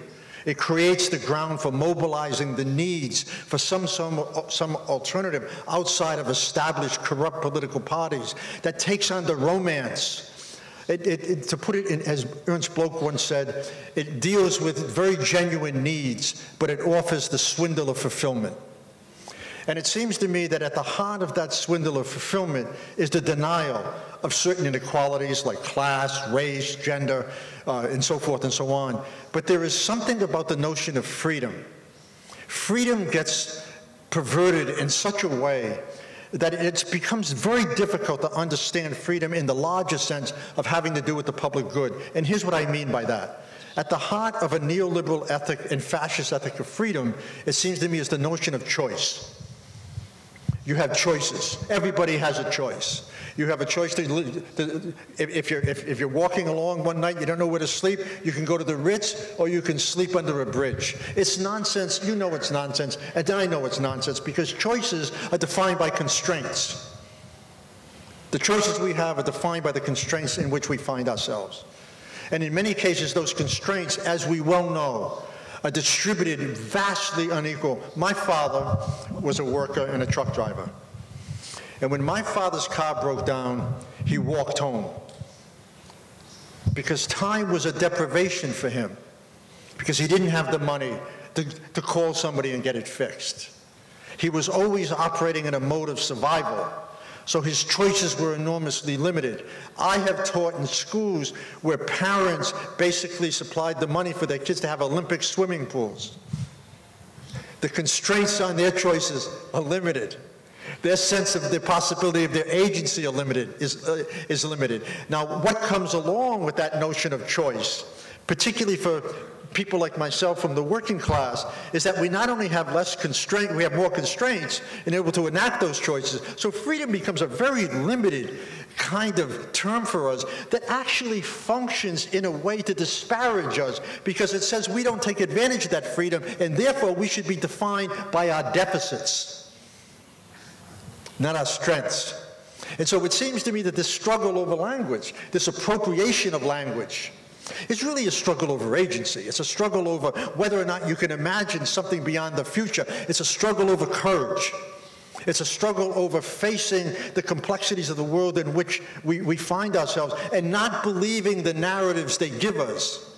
it creates the ground for mobilizing the needs for some, some, some alternative outside of established corrupt political parties that takes on the romance. It, it, it, to put it in, as Ernst Bloch once said, it deals with very genuine needs, but it offers the swindle of fulfillment. And it seems to me that at the heart of that swindle of fulfillment is the denial of certain inequalities like class, race, gender, uh, and so forth and so on. But there is something about the notion of freedom. Freedom gets perverted in such a way that it becomes very difficult to understand freedom in the larger sense of having to do with the public good. And here's what I mean by that. At the heart of a neoliberal ethic and fascist ethic of freedom, it seems to me, is the notion of choice. You have choices. Everybody has a choice. You have a choice to, to if, you're, if, if, you're walking along one night, you don't know where to sleep, you can go to the Ritz or you can sleep under a bridge. It's nonsense. You know it's nonsense. And I know it's nonsense because choices are defined by constraints. The choices we have are defined by the constraints in which we find ourselves. And in many cases, those constraints, as we well know, are distributed vastly unequal. My father was a worker and a truck driver. And when my father's car broke down, he walked home. Because time was a deprivation for him. Because he didn't have the money to, to call somebody and get it fixed. He was always operating in a mode of survival. So his choices were enormously limited. I have taught in schools where parents basically supplied the money for their kids to have Olympic swimming pools. The constraints on their choices are limited. Their sense of the possibility of their agency are limited, is, uh, is limited. Now, what comes along with that notion of choice, particularly for people like myself from the working class is that we not only have less constraint, we have more constraints in able to enact those choices. So freedom becomes a very limited kind of term for us that actually functions in a way to disparage us because it says we don't take advantage of that freedom and therefore we should be defined by our deficits, not our strengths. And so it seems to me that this struggle over language, this appropriation of language, it's really a struggle over agency. It's a struggle over whether or not you can imagine something beyond the future. It's a struggle over courage. It's a struggle over facing the complexities of the world in which we, we find ourselves and not believing the narratives they give us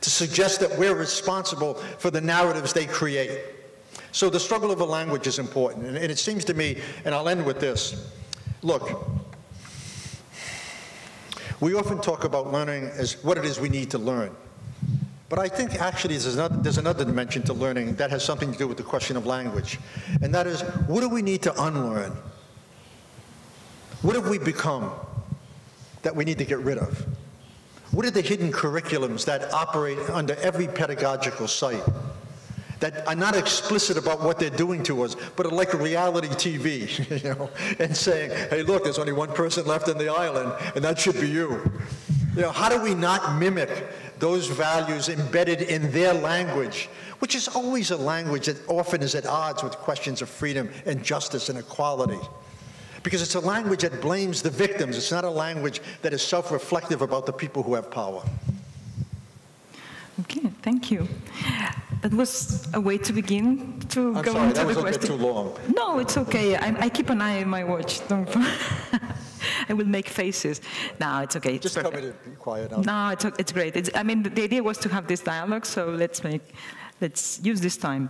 to suggest that we're responsible for the narratives they create. So the struggle over language is important. And, and it seems to me, and I'll end with this. Look, we often talk about learning as what it is we need to learn. But I think actually there's another, there's another dimension to learning that has something to do with the question of language. And that is, what do we need to unlearn? What have we become that we need to get rid of? What are the hidden curriculums that operate under every pedagogical site that are not explicit about what they're doing to us, but are like reality TV, [laughs] you know, and saying, hey, look, there's only one person left on the island, and that should be you. You know, how do we not mimic those values embedded in their language, which is always a language that often is at odds with questions of freedom and justice and equality? Because it's a language that blames the victims. It's not a language that is self-reflective about the people who have power. Okay, thank you. That was a way to begin to I'm go sorry, into the a bit question. too long. No, it's okay. I, I keep an eye on my watch. Don't. [laughs] I will make faces. No, it's okay. It's Just tell me to be quiet now. No, it's, it's great. It's, I mean, the idea was to have this dialogue, so let's make, let's use this time.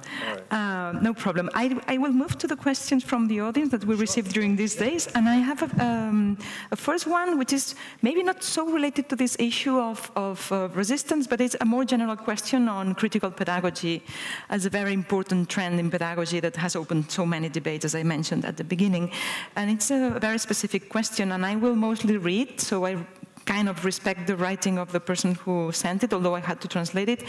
Uh, no problem. I, I will move to the questions from the audience that we received during these days, and I have a, um, a first one, which is maybe not so related to this issue of, of uh, resistance, but it's a more general question on critical pedagogy as a very important trend in pedagogy that has opened so many debates, as I mentioned at the beginning. And it's a very specific question, and I will mostly read, so I kind of respect the writing of the person who sent it, although I had to translate it.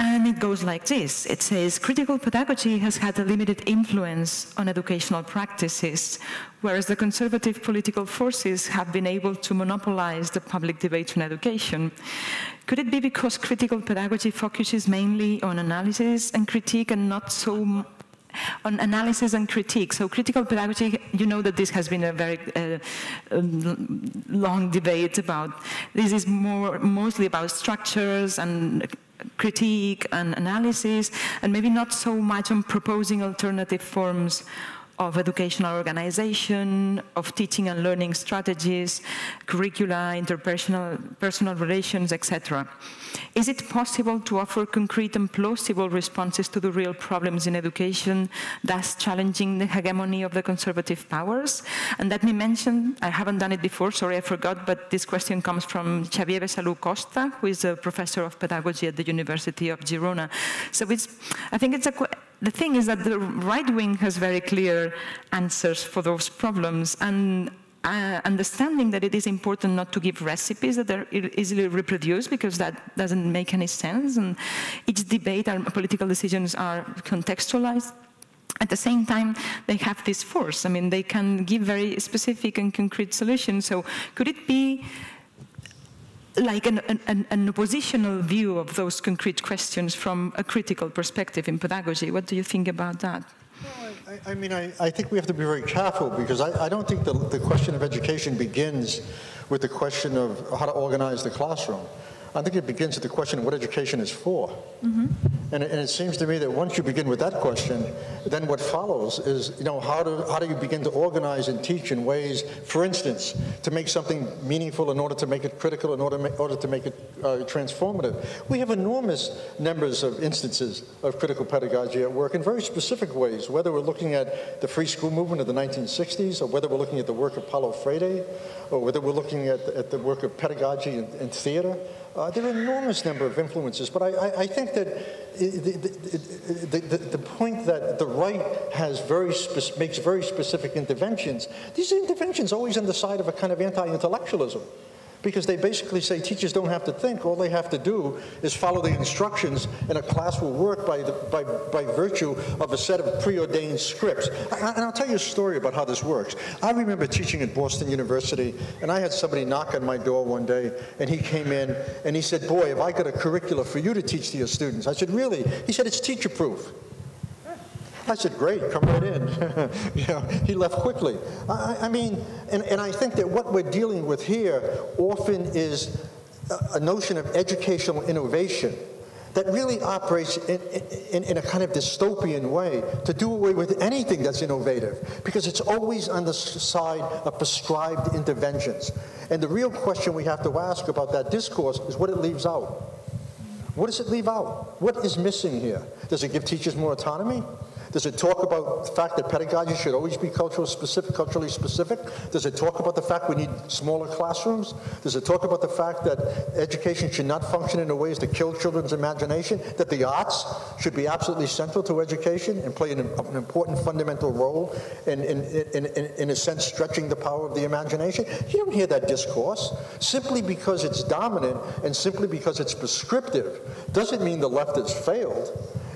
And it goes like this. It says, critical pedagogy has had a limited influence on educational practices, whereas the conservative political forces have been able to monopolize the public debate on education. Could it be because critical pedagogy focuses mainly on analysis and critique and not so on analysis and critique. So critical pedagogy, you know that this has been a very uh, um, long debate about, this is more mostly about structures and critique and analysis, and maybe not so much on proposing alternative forms of educational organization, of teaching and learning strategies, curricula, interpersonal personal relations, etc. Is it possible to offer concrete and plausible responses to the real problems in education, thus challenging the hegemony of the conservative powers? And let me mention, I haven't done it before, sorry I forgot, but this question comes from Xavier Besalú Costa, who is a professor of pedagogy at the University of Girona. So I think it's a, the thing is that the right wing has very clear answers for those problems and uh, understanding that it is important not to give recipes that are easily reproduced because that doesn't make any sense and each debate and political decisions are contextualized at the same time, they have this force. I mean, they can give very specific and concrete solutions. So, could it be like an, an, an oppositional view of those concrete questions from a critical perspective in pedagogy? What do you think about that? I, I mean, I, I think we have to be very careful because I, I don't think the, the question of education begins with the question of how to organize the classroom. I think it begins with the question of what education is for. And, it, and it seems to me that once you begin with that question, then what follows is, you know, how do, how do you begin to organize and teach in ways, for instance, to make something meaningful in order to make it critical, in order, ma- order to make it uh, transformative. We have enormous numbers of instances of critical pedagogy at work in very specific ways, whether we're looking at the free school movement of the 1960s, or whether we're looking at the work of Paulo Freire, or whether we're looking at, at the work of pedagogy and, and theater. Uh, there are an enormous number of influences, but I, I, I think that the, the, the, the point that the right has very makes very specific interventions, these interventions always on the side of a kind of anti-intellectualism. Because they basically say teachers don't have to think, all they have to do is follow the instructions, and a class will work by, the, by, by virtue of a set of preordained scripts. I- And I'll tell you a story about how this works. I remember teaching at Boston University, and I had somebody knock on my door one day, and he came in, and he said, boy, have I got a curricula for you to teach to your students. I said, really? He said, it's teacher-proof. I said, great, come right in. [laughs] you know, he left quickly. I, I- mean, and, and I think that what we're dealing with here often is a, a notion of educational innovation that really operates in, in, in a kind of dystopian way to do away with anything that's innovative because it's always on the side of prescribed interventions. And the real question we have to ask about that discourse is what it leaves out. What does it leave out? What is missing here? Does it give teachers more autonomy? Does it talk about the fact that pedagogy should always be cultural specific, culturally specific? Does it talk about the fact we need smaller classrooms? Does it talk about the fact that education should not function in a ways to kill children's imagination? That the arts should be absolutely central to education and play an, an important fundamental role in, in, in, in, in a sense, stretching the power of the imagination? You don't hear that discourse. Simply because it's dominant and simply because it's prescriptive doesn't mean the left has failed.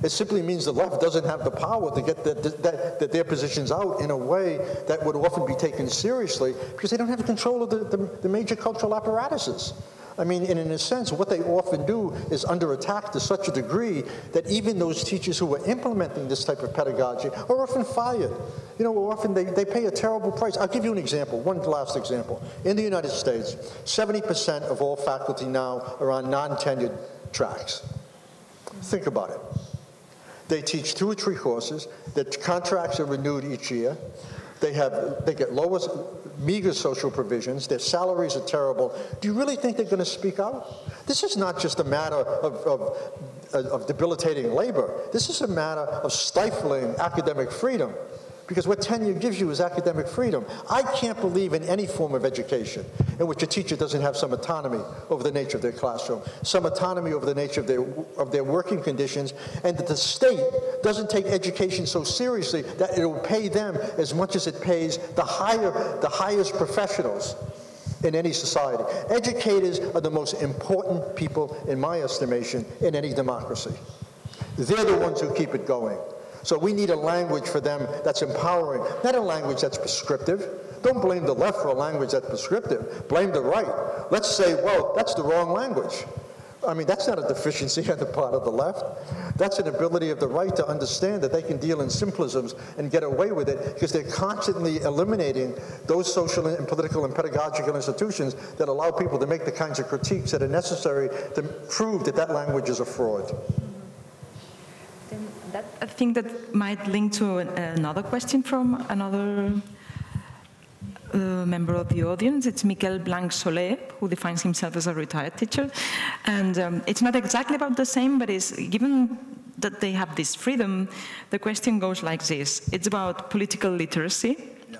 It simply means the left doesn't have the power to get the, the, the, their positions out in a way that would often be taken seriously because they don't have control of the, the major cultural apparatuses. I mean, in a sense, what they often do is under attack to such a degree that even those teachers who are implementing this type of pedagogy are often fired. You know, often they, they pay a terrible price. I'll give you an example, one last example. In the United States, 70% of all faculty now are on non-tenured tracks. Think about it. They teach two or three courses. Their contracts are renewed each year. They have they get meager social provisions. Their salaries are terrible. Do you really think they're going to speak out? This is not just a matter of, of, of debilitating labor. This is a matter of stifling academic freedom. Because what tenure gives you is academic freedom. I can't believe in any form of education in which a teacher doesn't have some autonomy over the nature of their classroom, some autonomy over the nature of their, of their working conditions, and that the state doesn't take education so seriously that it will pay them as much as it pays the, higher, the highest professionals in any society. Educators are the most important people, in my estimation, in any democracy. They're the ones who keep it going. So we need a language for them that's empowering, not a language that's prescriptive. Don't blame the left for a language that's prescriptive. Blame the right. Let's say, well, that's the wrong language. I mean, that's not a deficiency [laughs] on the part of the left. That's an ability of the right to understand that they can deal in simplisms and get away with it because they're constantly eliminating those social and political and pedagogical institutions that allow people to make the kinds of critiques that are necessary to prove that that language is a fraud. That, I think that might link to an, another question from another uh, member of the audience. It's Miquel Blanc Soler, who defines himself as a retired teacher. And um, it's not exactly about the same, but it's given that they have this freedom, the question goes like this. It's about political literacy. Yeah.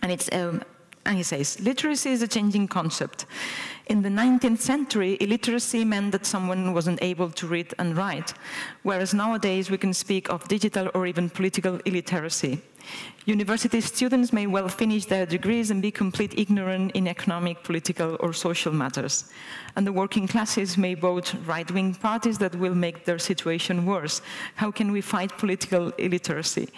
And it's um, and he says, literacy is a changing concept. In the 19th century, illiteracy meant that someone wasn't able to read and write, whereas nowadays we can speak of digital or even political illiteracy. University students may well finish their degrees and be complete ignorant in economic, political, or social matters. And the working classes may vote right-wing parties that will make their situation worse. How can we fight political illiteracy?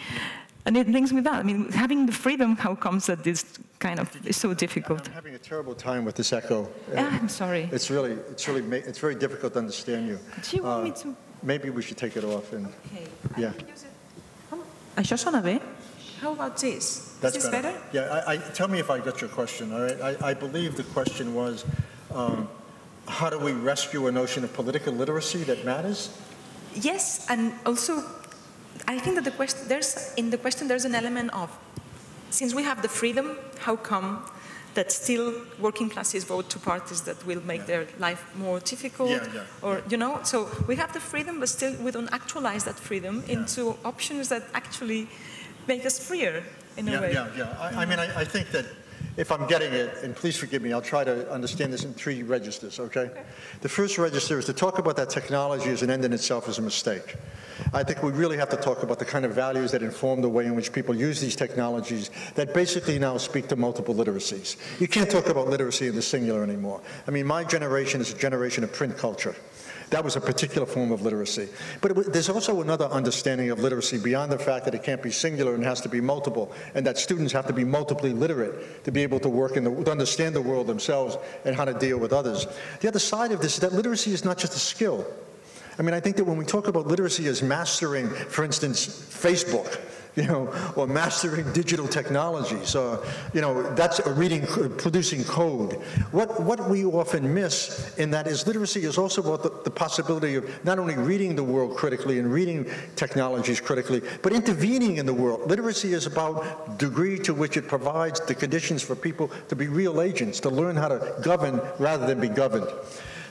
And it links with that. I mean, having the freedom, how comes that this kind of is so difficult? I'm having a terrible time with this echo. Yeah, I'm sorry. It's really, it's really, it's very difficult to understand you. Do you want uh, me to? Maybe we should take it off and. Okay. Yeah. Això sona bé? How about this? That's is this better? better? Yeah, I, I, tell me if I got your question, all right? I, I believe the question was, um, how do we rescue a notion of political literacy that matters? Yes, and also I think that the question, there's, in the question there's an element of, since we have the freedom, how come that still working classes vote to parties that will make yeah. their life more difficult? Yeah, yeah, or you know so we have the freedom but still we don't actualize that freedom into options that actually make us freer in a way. yeah yeah. I, I mean I, I, think that if I'm getting it, and please forgive me, I'll try to understand this in three registers, okay? okay? The first register is to talk about that technology as an end in itself is a mistake. I think we really have to talk about the kind of values that inform the way in which people use these technologies that basically now speak to multiple literacies. You can't talk about literacy in the singular anymore. I mean, my generation is a generation of print culture. That was a particular form of literacy. But it, there's also another understanding of literacy beyond the fact that it can't be singular and has to be multiple, and that students have to be multiply literate to be able to work in the, to understand the world themselves and how to deal with others. The other side of this is that literacy is not just a skill. I mean, I think that when we talk about literacy as mastering, for instance, Facebook, [laughs] you know, or mastering digital technologies, or, you know, that's reading, producing code. What, what we often miss in that is literacy is also about the, the possibility of not only reading the world critically and reading technologies critically, but intervening in the world. Literacy is about degree to which it provides the conditions for people to be real agents, to learn how to govern rather than be governed.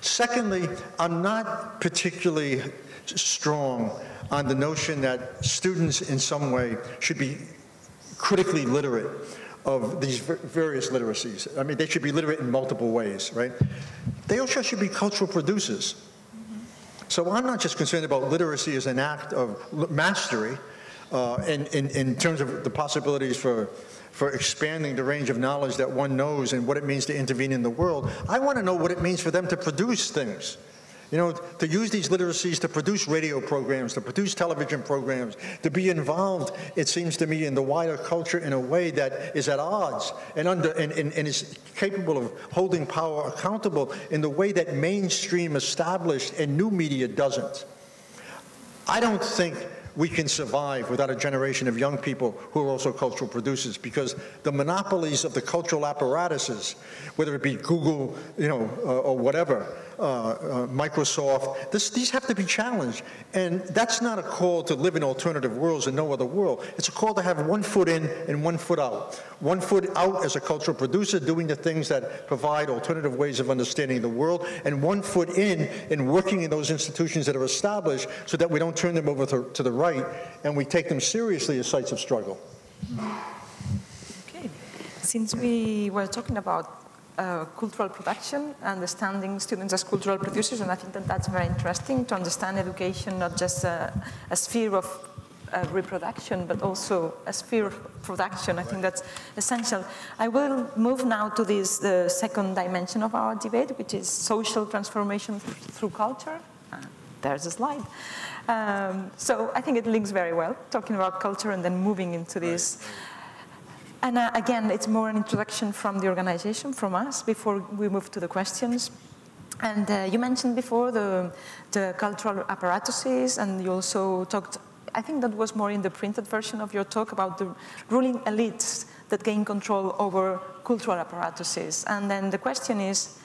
Secondly, I'm not particularly strong on the notion that students in some way should be critically literate of these various literacies. I mean, they should be literate in multiple ways, right? They also should be cultural producers. So I'm not just concerned about literacy as an act of mastery uh, in, in, in terms of the possibilities for, for expanding the range of knowledge that one knows and what it means to intervene in the world. I want to know what it means for them to produce things. You know, to use these literacies to produce radio programs, to produce television programs, to be involved, it seems to me, in the wider culture in a way that is at odds and, under, and, and, and is capable of holding power accountable in the way that mainstream established and new media doesn't. I don't think we can survive without a generation of young people who are also cultural producers because the monopolies of the cultural apparatuses, whether it be Google, you know, uh, or whatever, Uh, uh, Microsoft, this, these have to be challenged. And that's not a call to live in alternative worlds and no other world. It's a call to have one foot in and one foot out. One foot out as a cultural producer doing the things that provide alternative ways of understanding the world, and one foot in and working in those institutions that are established so that we don't turn them over to, to the right and we take them seriously as sites of struggle. Okay. Since we were talking about uh, cultural production, understanding students as cultural producers, and I think that that's very interesting to understand education not just a, a sphere of uh, reproduction, but also a sphere of production. I think that's essential. I will move now to this the second dimension of our debate, which is social transformation through culture. Uh, there's a slide. Um, so I think it links very well, talking about culture and then moving into this. Right and uh, again, it's more an introduction from the organization, from us, before we move to the questions. And uh, you mentioned before the, the cultural apparatuses, and you also talked, I think that was more in the printed version of your talk about the ruling elites that gain control over cultural apparatuses. And then the question is,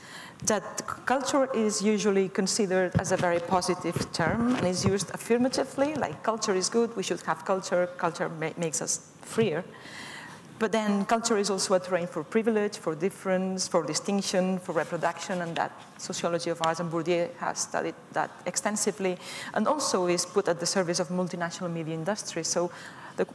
that culture is usually considered as a very positive term and is used affirmatively, like culture is good, we should have culture, culture ma makes us freer. But then culture is also a terrain for privilege, for difference, for distinction, for reproduction, and that sociology of arts and Bourdieu has studied that extensively, and also is put at the service of multinational media industry. So the,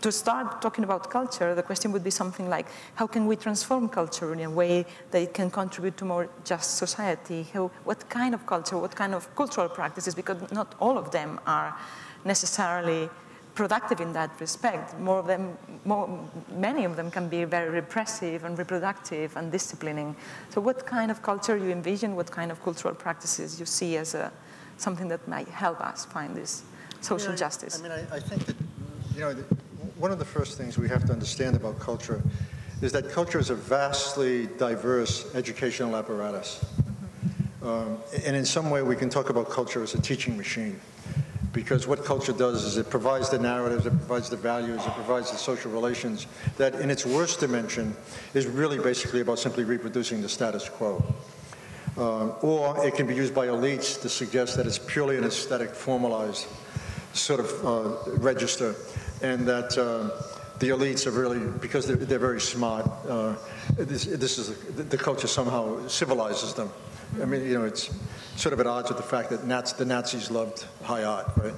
to start talking about culture, the question would be something like, how can we transform culture in a way that it can contribute to more just society? How, what kind of culture, what kind of cultural practices, because not all of them are necessarily productive in that respect. More of them, more, many of them can be very repressive and reproductive and disciplining. So what kind of culture you envision, what kind of cultural practices you see as a, something that might help us find this social I justice? I mean, I, I, think that, you know, one of the first things we have to understand about culture is that culture is a vastly diverse educational apparatus. Mm-hmm. Um, and in some way, we can talk about culture as a teaching machine because what culture does is it provides the narratives, it provides the values, it provides the social relations that in its worst dimension is really basically about simply reproducing the status quo. Uh, or it can be used by elites to suggest that it's purely an aesthetic formalized sort of uh, register and that uh, the elites are really, because they're, they're very smart, uh, this, this, is, the culture somehow civilizes them. I mean, you know, it's sort of at odds with the fact that Nats, the Nazis loved high art, right?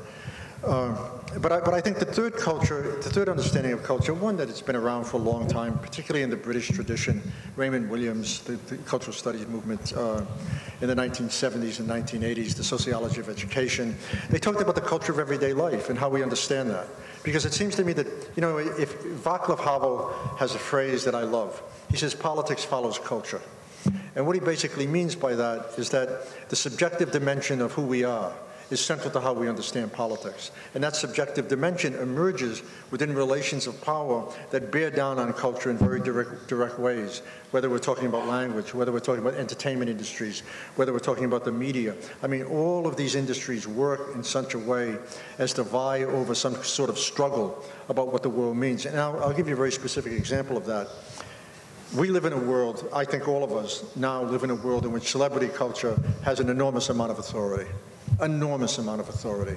Um, but, I, but I think the third culture, the third understanding of culture, one that has been around for a long time, particularly in the British tradition, Raymond Williams, the, the cultural studies movement uh, in the 1970s and 1980s, the sociology of education, they talked about the culture of everyday life and how we understand that. Because it seems to me that, you know, if Václav Havel has a phrase that I love, he says politics follows culture. And what he basically means by that is that the subjective dimension of who we are is central to how we understand politics. And that subjective dimension emerges within relations of power that bear down on culture in very direct, direct ways, whether we're talking about language, whether we're talking about entertainment industries, whether we're talking about the media. I mean, all of these industries work in such a way as to vie over some sort of struggle about what the world means. And I'll, I'll give you a very specific example of that we live in a world, I think all of us now live in a world in which celebrity culture has an enormous amount of authority. Enormous amount of authority.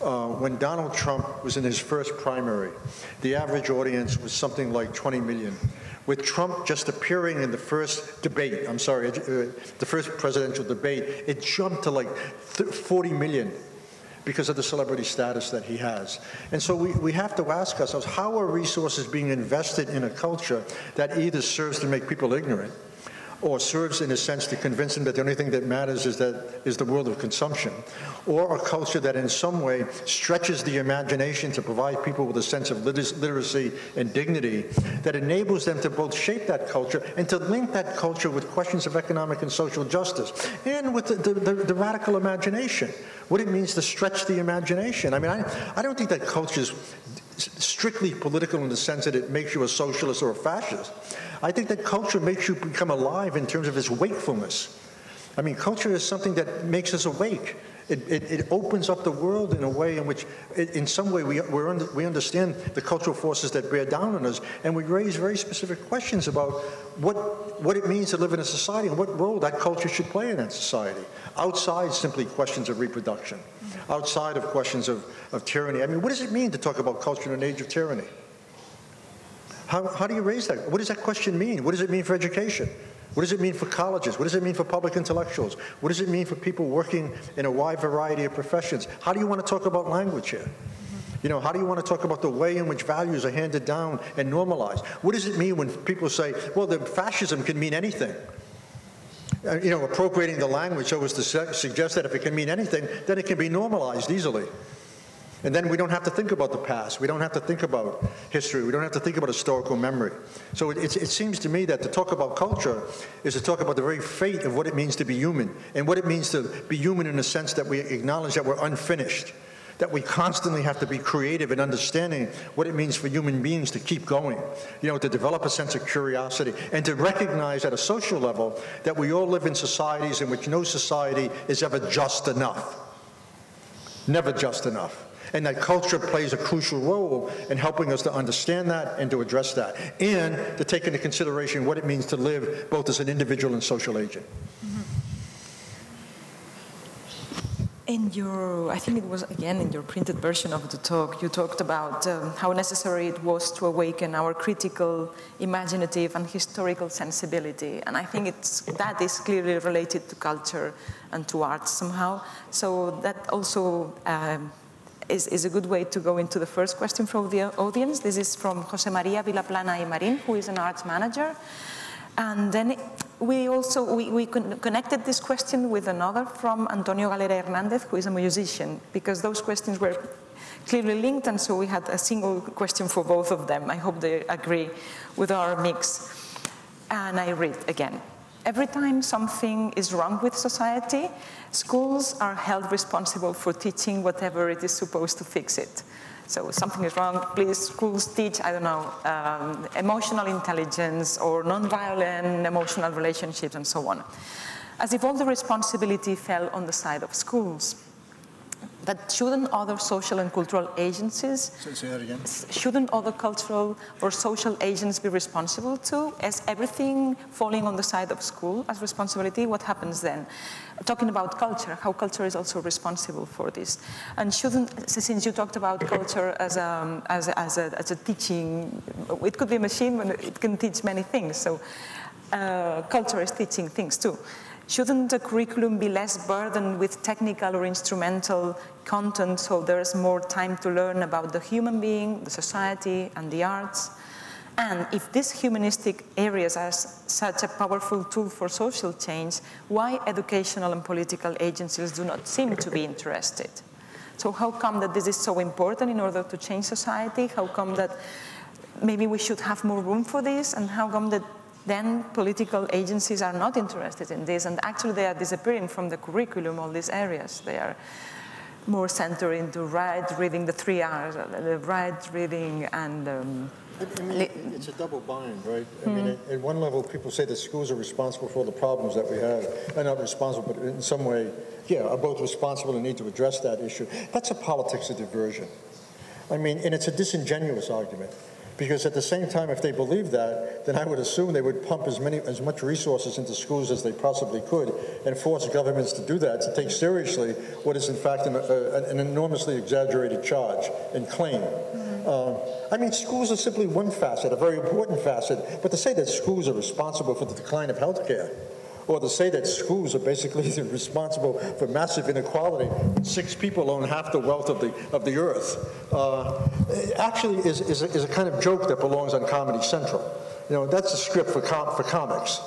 Uh, when Donald Trump was in his first primary, the average audience was something like 20 million. With Trump just appearing in the first debate, I'm sorry, uh, the first presidential debate, it jumped to like 40 million because of the celebrity status that he has. And so we, we have to ask ourselves, how are resources being invested in a culture that either serves to make people ignorant or serves in a sense to convince them that the only thing that matters is that is the world of consumption, or a culture that in some way stretches the imagination to provide people with a sense of literacy and dignity that enables them to both shape that culture and to link that culture with questions of economic and social justice and with the, the, the, radical imagination, what it means to stretch the imagination. I mean, I, I don't think that culture is strictly political in the sense that it makes you a socialist or a fascist. I think that culture makes you become alive in terms of its wakefulness. I mean, culture is something that makes us awake. It, it, it opens up the world in a way in which, it, in some way, we, under, we understand the cultural forces that bear down on us, and we raise very specific questions about what, what it means to live in a society and what role that culture should play in that society, outside simply questions of reproduction, outside of questions of, of tyranny. I mean, what does it mean to talk about culture in an age of tyranny? How, how do you raise that? What does that question mean? What does it mean for education? What does it mean for colleges? What does it mean for public intellectuals? What does it mean for people working in a wide variety of professions? How do you want to talk about language here? You know, how do you want to talk about the way in which values are handed down and normalized? What does it mean when people say, well, the fascism can mean anything? Uh, you know, appropriating the language so as to suggest that if it can mean anything, then it can be normalized easily. And then we don't have to think about the past. We don't have to think about history. We don't have to think about historical memory. So it, it, seems to me that to talk about culture is to talk about the very fate of what it means to be human and what it means to be human in the sense that we acknowledge that we're unfinished, that we constantly have to be creative in understanding what it means for human beings to keep going, you know, to develop a sense of curiosity and to recognize at a social level that we all live in societies in which no society is ever just enough. Never just enough. And that culture plays a crucial role in helping us to understand that and to address that, and to take into consideration what it means to live both as an individual and social agent. In your, I think it was again in your printed version of the talk, you talked about um, how necessary it was to awaken our critical, imaginative, and historical sensibility. And I think it's, that is clearly related to culture and to art somehow. So that also um, is, is a good way to go into the first question from the audience. This is from Jose Maria Vilaplana y Marin, who is an arts manager. And then we also we, we connected this question with another from Antonio Galera Hernandez, who is a musician, because those questions were clearly linked, and so we had a single question for both of them. I hope they agree with our mix. And I read again. Every time something is wrong with society, schools are held responsible for teaching whatever it is supposed to fix it. So something is wrong, please schools teach, I don't know, um, emotional intelligence or nonviolent emotional relationships and so on. As if all the responsibility fell on the side of schools. But shouldn't other social and cultural agencies, that again. shouldn't other cultural or social agents be responsible too? Is everything falling on the side of school as responsibility? What happens then? Talking about culture, how culture is also responsible for this. And shouldn't, since you talked about culture as a, as a, as a, as a teaching, it could be a machine, but it can teach many things. So uh, culture is teaching things too. Shouldn't the curriculum be less burdened with technical or instrumental content so there's more time to learn about the human being, the society, and the arts? And if these humanistic areas are such a powerful tool for social change, why educational and political agencies do not seem to be interested? So how come that this is so important in order to change society? How come that maybe we should have more room for this? And how come that then political agencies are not interested in this, and actually they are disappearing from the curriculum, all these areas. They are more centered into right reading, the three R's, uh, the right reading and um, I mean, it's a double bind, right? I mean, at, at, one level, people say that schools are responsible for all the problems that we have. They're not responsible, but in some way, yeah, are both responsible and need to address that issue. That's a politics of diversion. I mean, and it's a disingenuous argument. Because at the same time, if they believe that, then I would assume they would pump as many, as much resources into schools as they possibly could, and force governments to do that, to take seriously what is in fact an, uh, an enormously exaggerated charge and claim. Mm-hmm. Uh, I mean, schools are simply one facet, a very important facet, but to say that schools are responsible for the decline of healthcare, or to say that schools are basically [laughs] responsible for massive inequality, six people own half the wealth of the, of the earth, uh, actually is, is a, is, a, kind of joke that belongs on Comedy Central. You know, that's a script for, com for comics.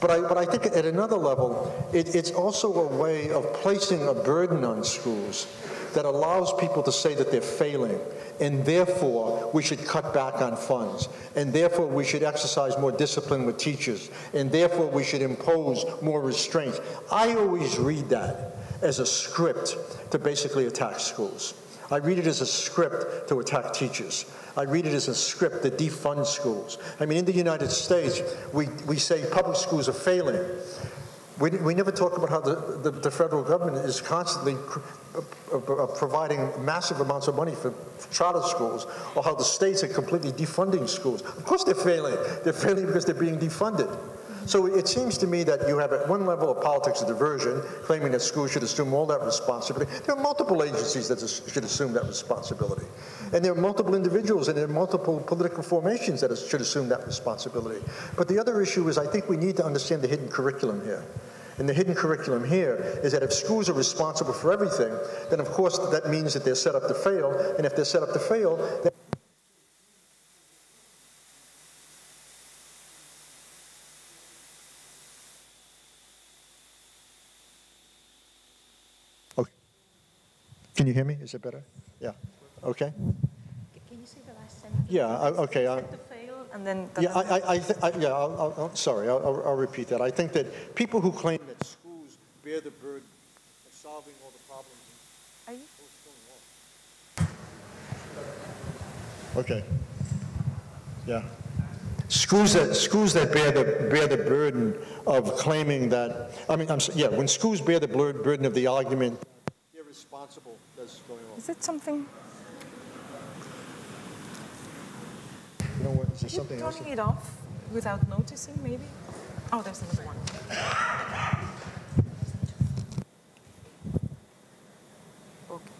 But I, but I think at another level, it, it's also a way of placing a burden on schools that allows people to say that they're failing, and therefore we should cut back on funds, and therefore we should exercise more discipline with teachers, and therefore we should impose more restraints. I always read that as a script to basically attack schools. I read it as a script to attack teachers. I read it as a script to defund schools. I mean, in the United States, we, we say public schools are failing. We, we never talk about how the, the, the federal government is constantly uh, uh, providing massive amounts of money for charter schools, or how the states are completely defunding schools. Of course they're failing. They're failing because they're being defunded. So it seems to me that you have at one level of politics of diversion, claiming that schools should assume all that responsibility. There are multiple agencies that should assume that responsibility. And there are multiple individuals and there are multiple political formations that should assume that responsibility. But the other issue is I think we need to understand the hidden curriculum here. And the hidden curriculum here is that if schools are responsible for everything, then of course that means that they're set up to fail. And if they're set up to fail, then Okay. Can you hear me? Is it better? Yeah. Okay. Can you say the last sentence? Yeah. I, okay. I, and then. yeah. I. I, I, I yeah. I'll, I'll, sorry. I'll, I'll, repeat that. I think that people who claim that schools bear the burden of solving all the problems. Are you- Okay. Yeah. Schools that, schools that bear the, bear the burden of claiming that, I mean, I'm, yeah, when schools bear the burden of the argument, they're responsible, that's going on. Is it something? Know what, is there Are you something else? turning it off without noticing, maybe? Oh, there's another one. Okay.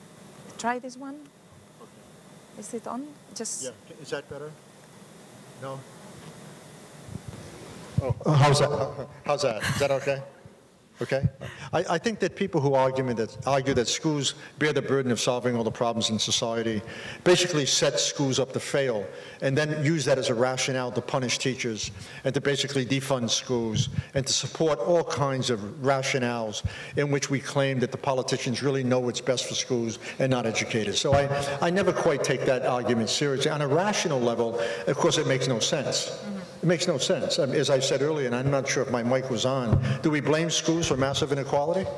Try this one. Okay. Is it on? Just. Yeah, is that better? No? Oh, how's that, how's that? Is that okay? Okay? I, I think that people who argue that, argue that schools bear the burden of solving all the problems in society basically set schools up to fail and then use that as a rationale to punish teachers and to basically defund schools and to support all kinds of rationales in which we claim that the politicians really know what's best for schools and not educators. So I, I never quite take that argument seriously. On a rational level, of course, it makes no sense. It makes no sense. As I said earlier, and I'm not sure if my mic was on, do we blame schools for massive inequality?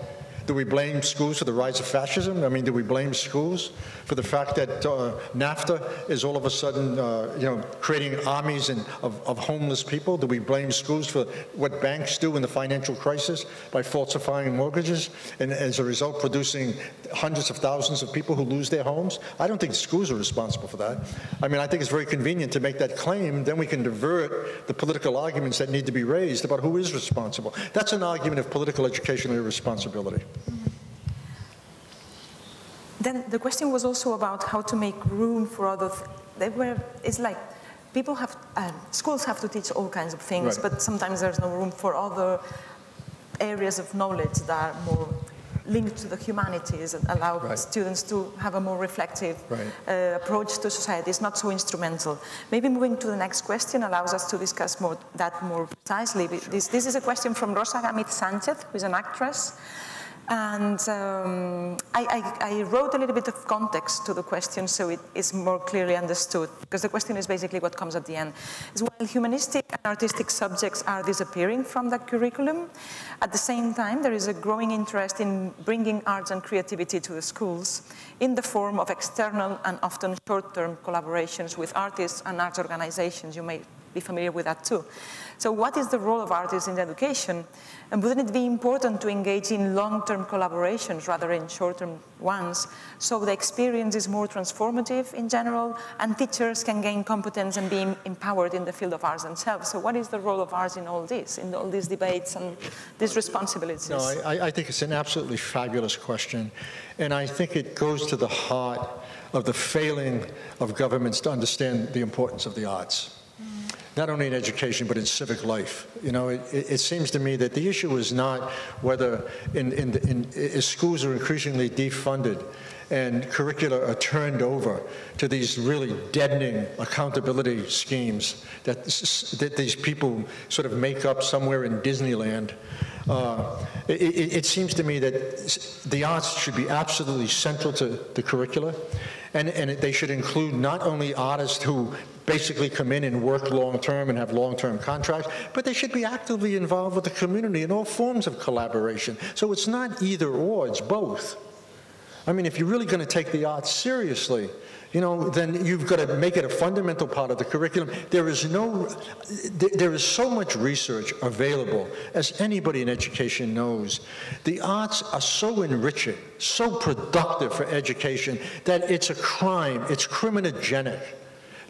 Do we blame schools for the rise of fascism? I mean, do we blame schools for the fact that uh, NAFTA is all of a sudden, uh, you know, creating armies and, of, of homeless people? Do we blame schools for what banks do in the financial crisis by falsifying mortgages and as a result producing hundreds of thousands of people who lose their homes? I don't think schools are responsible for that. I mean, I think it's very convenient to make that claim. Then we can divert the political arguments that need to be raised about who is responsible. That's an argument of political educational irresponsibility. Then the question was also about how to make room for other. Th- they were. It's like people have um, schools have to teach all kinds of things, Right. but sometimes there's no room for other areas of knowledge that are more linked to the humanities and allow Right. students to have a more reflective Right. uh, approach to society. It's not so instrumental. Maybe moving to the next question allows us to discuss more, that more precisely. This, this is a question from Rosa Gamit Sanchez, who is an actress. And um, I, I, I wrote a little bit of context to the question so it is more clearly understood, because the question is basically what comes at the end. Is while humanistic and artistic subjects are disappearing from the curriculum, at the same time there is a growing interest in bringing arts and creativity to the schools in the form of external and often short-term collaborations with artists and arts organizations. You may be familiar with that too. So what is the role of artists in education? And wouldn't it be important to engage in long-term collaborations rather than short-term ones so the experience is more transformative in general and teachers can gain competence and be empowered in the field of arts themselves? So what is the role of arts in all this, in all these debates and these responsibilities? No, I, I think it's an absolutely fabulous question. And I think it goes to the heart of the failing of governments to understand the importance of the arts. Not only in education, but in civic life. You know, it, it seems to me that the issue is not whether in, in, in, as schools are increasingly defunded and curricula are turned over to these really deadening accountability schemes that, that these people sort of make up somewhere in Disneyland. Uh, it, it, seems to me that the arts should be absolutely central to the curricula, and, and they should include not only artists who basically come in and work long term and have long term contracts, but they should be actively involved with the community in all forms of collaboration. So it's not either or, it's both. I mean, if you're really going to take the arts seriously, you know, then you've got to make it a fundamental part of the curriculum. There is no, there is so much research available, as anybody in education knows. The arts are so enriching, so productive for education that it's a crime, it's criminogenic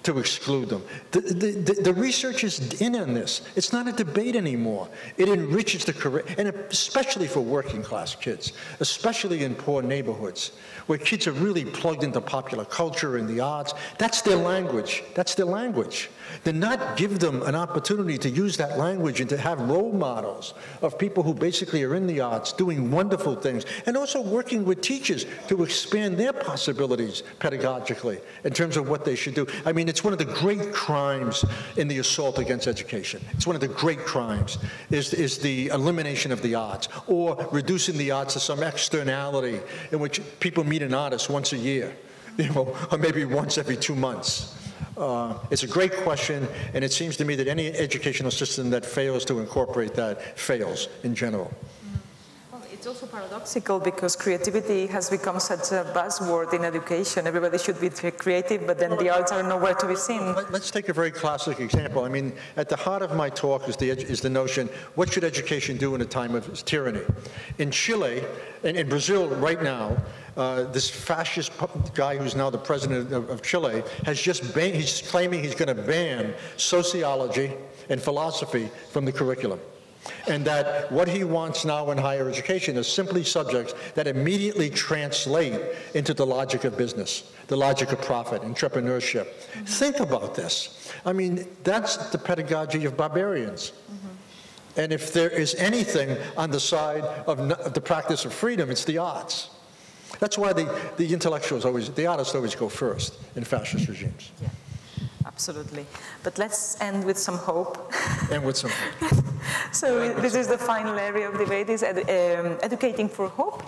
to exclude them. The, the, the, research is in on this. It's not a debate anymore. It enriches the career, and especially for working class kids, especially in poor neighborhoods where kids are really plugged into popular culture and the arts. That's their language. That's their language. Then not give them an opportunity to use that language and to have role models of people who basically are in the arts doing wonderful things and also working with teachers to expand their possibilities pedagogically in terms of what they should do. I mean, it's one of the great crimes in the assault against education. It's one of the great crimes is, is the elimination of the arts or reducing the arts to some externality in which people meet an artist once a year, you know, or maybe once every two months. Uh, it's a great question, and it seems to me that any educational system that fails to incorporate that fails in general. It's also paradoxical because creativity has become such a buzzword in education. Everybody should be creative, but then the arts are nowhere to be seen. Let's take a very classic example. I mean, at the heart of my talk is the, is the notion, what should education do in a time of tyranny? In Chile, and in Brazil right now, uh, this fascist guy who's now the president of, of Chile has just banned, he's claiming he's going to ban sociology and philosophy from the curriculum and that what he wants now in higher education is simply subjects that immediately translate into the logic of business, the logic of profit, entrepreneurship. Mm -hmm. Think about this. I mean, that's the pedagogy of barbarians. Mm -hmm. And if there is anything on the side of, the practice of freedom, it's the arts. That's why the, the intellectuals always, the artists always go first in fascist regimes. Yeah. Absolutely. But let's end with some hope. End with some hope. [laughs] so this is the final area of debate, is ed um, educating for hope.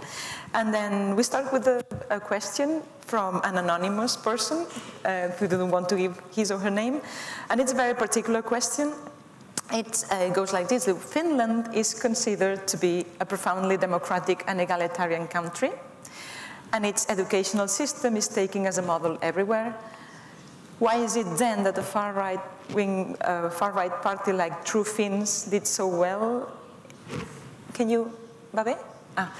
And then we start with a, a question from an anonymous person uh, who didn't want to give his or her name. And it's a very particular question. It uh, goes like this. Finland is considered to be a profoundly democratic and egalitarian country. And its educational system is taken as a model everywhere why is it then that a far right wing, uh, far right party like True Finns did so well? Can you, Babe? Ah.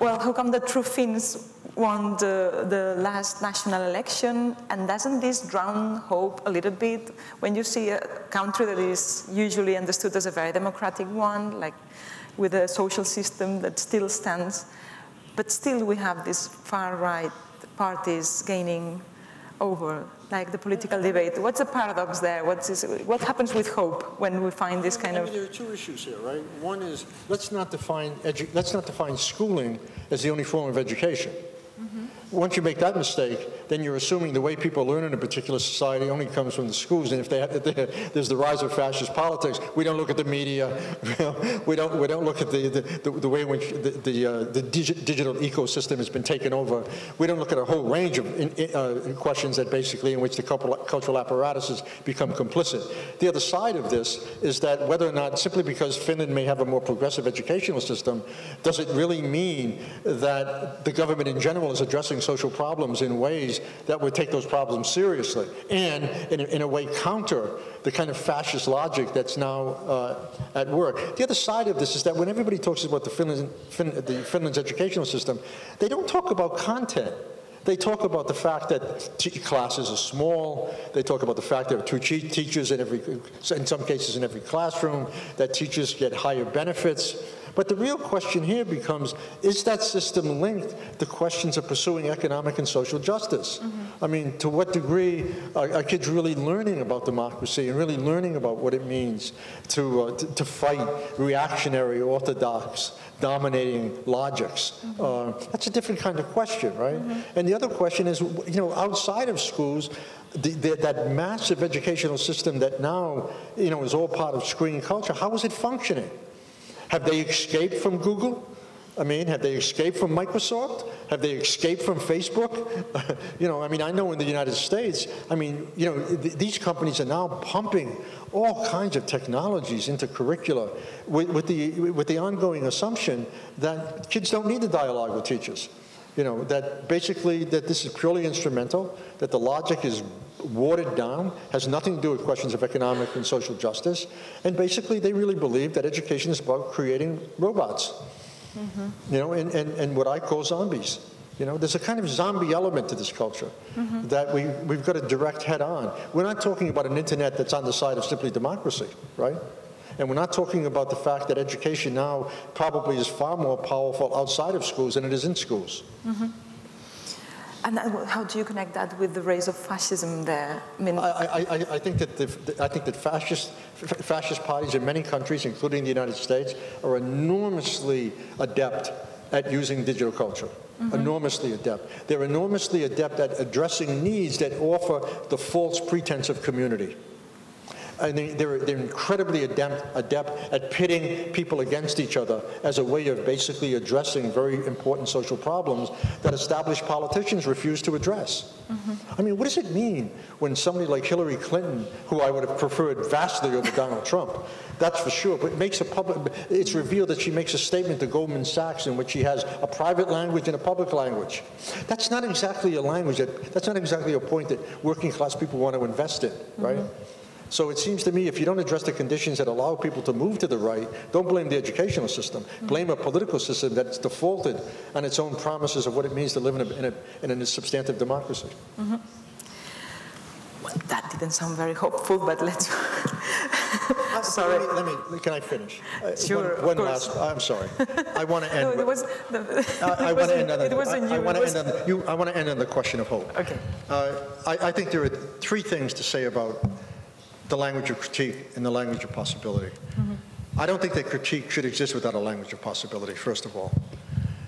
Well, how come the True Finns won the, the last national election? And doesn't this drown hope a little bit when you see a country that is usually understood as a very democratic one, like with a social system that still stands, but still we have these far right parties gaining over like the political debate. What's the paradox there? What's this, what happens with hope when we find this kind I mean, of? There are two issues here, right? One is let's not define let's not define schooling as the only form of education. Mm -hmm. Once you make that mistake, then you're assuming the way people learn in a particular society only comes from the schools. And if, they if there's the rise of fascist politics, we don't look at the media. [laughs] we don't we don't look at the the, the way in which the the, uh, the digi digital ecosystem has been taken over. We don't look at a whole range of in, in, uh, questions that basically in which the cultural apparatuses become complicit. The other side of this is that whether or not simply because Finland may have a more progressive educational system, does it really mean that the government in general is addressing social problems in ways that would take those problems seriously and in, in a way counter the kind of fascist logic that's now uh, at work. The other side of this is that when everybody talks about the, Finland, fin the Finland's educational system, they don't talk about content. They talk about the fact that classes are small. They talk about the fact there are two teachers in every, in some cases in every classroom, that teachers get higher benefits. But the real question here becomes, is that system linked to questions of pursuing economic and social justice? Mm-hmm. I mean, to what degree are, are, kids really learning about democracy and really learning about what it means to, uh, to, to, fight reactionary, orthodox, dominating logics? Mm-hmm. Uh, that's a different kind of question, right? Mm-hmm. And the other question is, you know, outside of schools, the, the, that massive educational system that now, you know, is all part of screen culture, how is it functioning? Have they escaped from Google? I mean, have they escaped from Microsoft? Have they escaped from Facebook? [laughs] you know, I mean, I know in the United States, I mean, you know, th these companies are now pumping all kinds of technologies into curricula with, with, the, with the ongoing assumption that kids don't need to dialogue with teachers. You know, that basically that this is purely instrumental, that the logic is watered down, has nothing to do with questions of economic and social justice, and basically they really believe that education is about creating robots, mm -hmm. you know, and, and, and what I call zombies. You know, there's a kind of zombie element to this culture mm -hmm. that we, we've got to direct head on. We're not talking about an internet that's on the side of simply democracy, right? And we're not talking about the fact that education now probably is far more powerful outside of schools than it is in schools. Mm -hmm. And how do you connect that with the rise of fascism there? I mean, I, I, I think that the, I think that fascist fascist parties in many countries, including the United States, are enormously adept at using digital culture. Mm -hmm. Enormously adept. They're enormously adept at addressing needs that offer the false pretense of community. And they're, they're incredibly adept, adept at pitting people against each other as a way of basically addressing very important social problems that established politicians refuse to address. Mm -hmm. I mean, what does it mean when somebody like Hillary Clinton, who I would have preferred vastly over Donald Trump, that's for sure, but makes a public, it's revealed that she makes a statement to Goldman Sachs in which she has a private language and a public language. That's not exactly a language, that, that's not exactly a point that working class people want to invest in, right? Mm -hmm. So it seems to me if you don't address the conditions that allow people to move to the right, don't blame the educational system. Blame a political system that's defaulted on its own promises of what it means to live in a, in a, in a substantive democracy. Mm -hmm. well, that didn't sound very hopeful, but let's. sorry. [laughs] Let me, let me, Can I finish? Uh, sure. One, one last. I'm sorry. [laughs] I want to end. no, it was. The, I, I [laughs] want to end on. It wasn't you. I, want to end on. You, I want to end on the question of hope. Okay. Uh, I, I think there are three things to say about the language of critique and the language of possibility. Mm -hmm. I don't think that critique should exist without a language of possibility, first of all.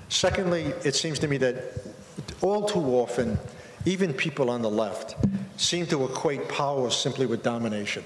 Secondly, it seems to me that all too often, even people on the left seem to equate power simply with domination.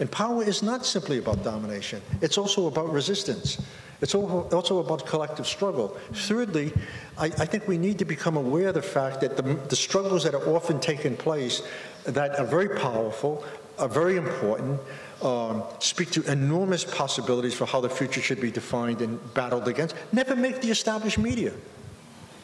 And power is not simply about domination. It's also about resistance. It's also about collective struggle. Thirdly, I, I, think we need to become aware of the fact that the, the struggles that are often taking place that are very powerful are very important, um, speak to enormous possibilities for how the future should be defined and battled against, never make the established media.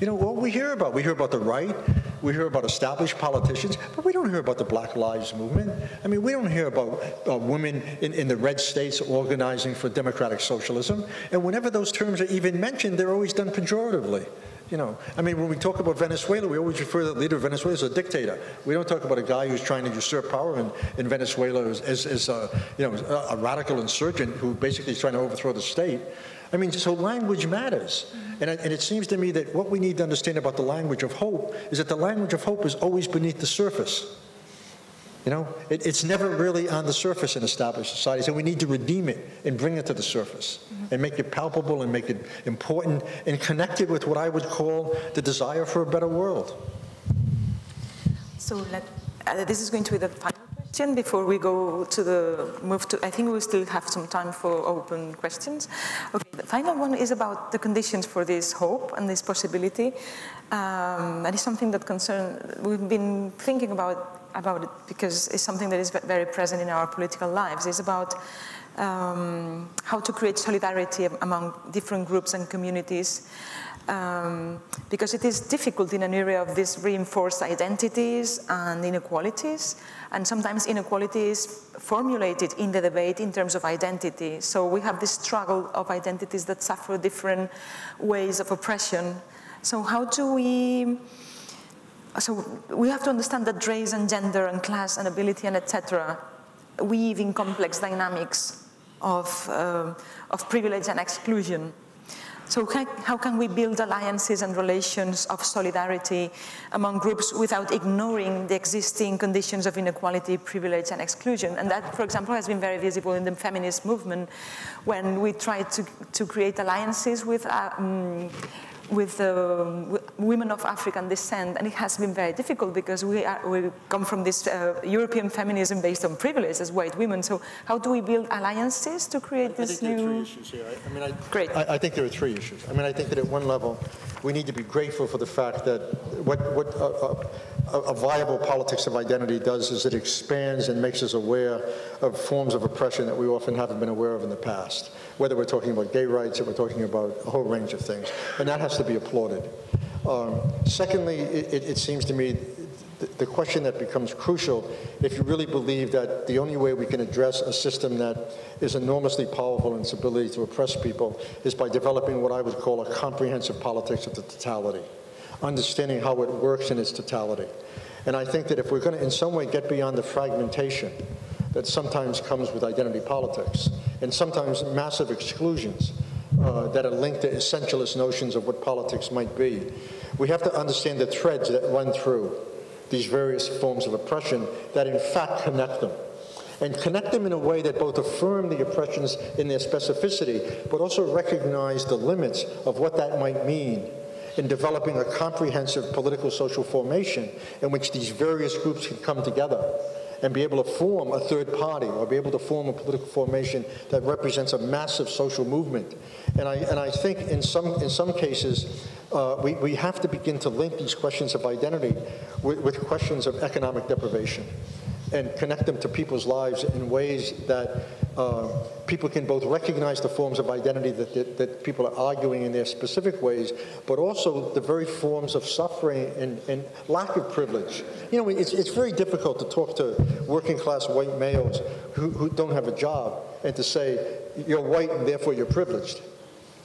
You know, what we hear about, we hear about the right, we hear about established politicians, but we don't hear about the Black Lives Movement. I mean, we don't hear about uh, women in, in the red states organizing for democratic socialism. And whenever those terms are even mentioned, they're always done pejoratively. You know, I mean, when we talk about Venezuela, we always refer to the leader of Venezuela as a dictator. We don't talk about a guy who's trying to usurp power in, in Venezuela as, as, as a, you know, a, radical insurgent who basically is trying to overthrow the state. I mean, so language matters. And it, and it seems to me that what we need to understand about the language of hope is that the language of hope is always beneath the surface. You know, it, it's never really on the surface in established societies, and we need to redeem it and bring it to the surface mm-hmm. and make it palpable and make it important and connect it with what I would call the desire for a better world. So let, uh, this is going to be the final question before we go to the move to, I think we still have some time for open questions. Okay, the final one is about the conditions for this hope and this possibility. Um, that is something that concern, we've been thinking about about it because it's something that is very present in our political lives. It's about um, how to create solidarity among different groups and communities um, because it is difficult in an area of these reinforced identities and inequalities and sometimes inequalities formulated in the debate in terms of identity. So we have this struggle of identities that suffer different ways of oppression. So how do we so we have to understand that race and gender and class and ability and etc. weave in complex dynamics of, uh, of privilege and exclusion. So how can we build alliances and relations of solidarity among groups without ignoring the existing conditions of inequality, privilege and exclusion? And that, for example, has been very visible in the feminist movement when we try to, to create alliances with uh, um, with uh, women of African descent, and it has been very difficult because we, are, we come from this uh, European feminism based on privilege as white women. So how do we build alliances to create I this think new? There are three issues here. I, I mean, I, Great. I, I, think there are three issues. I mean, I think that at one level, we need to be grateful for the fact that what, what a, a, a viable politics of identity does is it expands and makes us aware of forms of oppression that we often haven't been aware of in the past whether we're talking about gay rights or we're talking about a whole range of things. And that has to be applauded. Um, secondly, it, it, seems to me the, the question that becomes crucial, if you really believe that the only way we can address a system that is enormously powerful in its ability to oppress people is by developing what I would call a comprehensive politics of the totality, understanding how it works in its totality. And I think that if we're going to in some way get beyond the fragmentation that sometimes comes with identity politics, and sometimes massive exclusions uh, that are linked to essentialist notions of what politics might be. We have to understand the threads that run through these various forms of oppression that in fact connect them. And connect them in a way that both affirm the oppressions in their specificity, but also recognize the limits of what that might mean in developing a comprehensive political social formation in which these various groups can come together and be able to form a third party or be able to form a political formation that represents a massive social movement. And I, and I think in some, in some cases, uh, we, we have to begin to link these questions of identity with, with questions of economic deprivation and connect them to people's lives in ways that uh, people can both recognize the forms of identity that, that, that, people are arguing in their specific ways, but also the very forms of suffering and, and lack of privilege. You know, it's, it's very difficult to talk to working class white males who, who don't have a job and to say, you're white and therefore you're privileged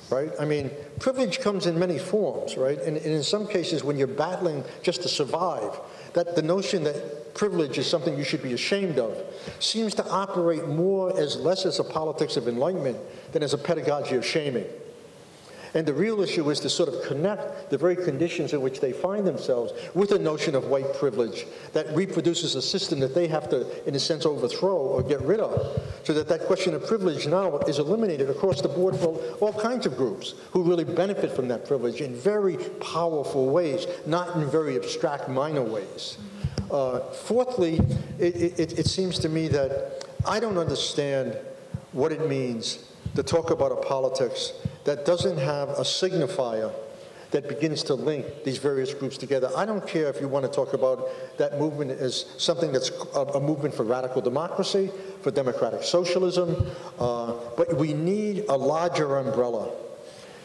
right? I mean, privilege comes in many forms, right? And, and, in some cases, when you're battling just to survive, that the notion that privilege is something you should be ashamed of seems to operate more as less as a politics of enlightenment than as a pedagogy of shaming. And the real issue is to sort of connect the very conditions in which they find themselves with the notion of white privilege that reproduces a system that they have to, in a sense, overthrow or get rid of. So that that question of privilege now is eliminated across the board for all kinds of groups who really benefit from that privilege in very powerful ways, not in very abstract, minor ways. Uh, fourthly, it, it, it seems to me that I don't understand what it means to talk about a politics that doesn't have a signifier that begins to link these various groups together. I don't care if you want to talk about that movement as something that's a, a movement for radical democracy, for democratic socialism, uh, but we need a larger umbrella.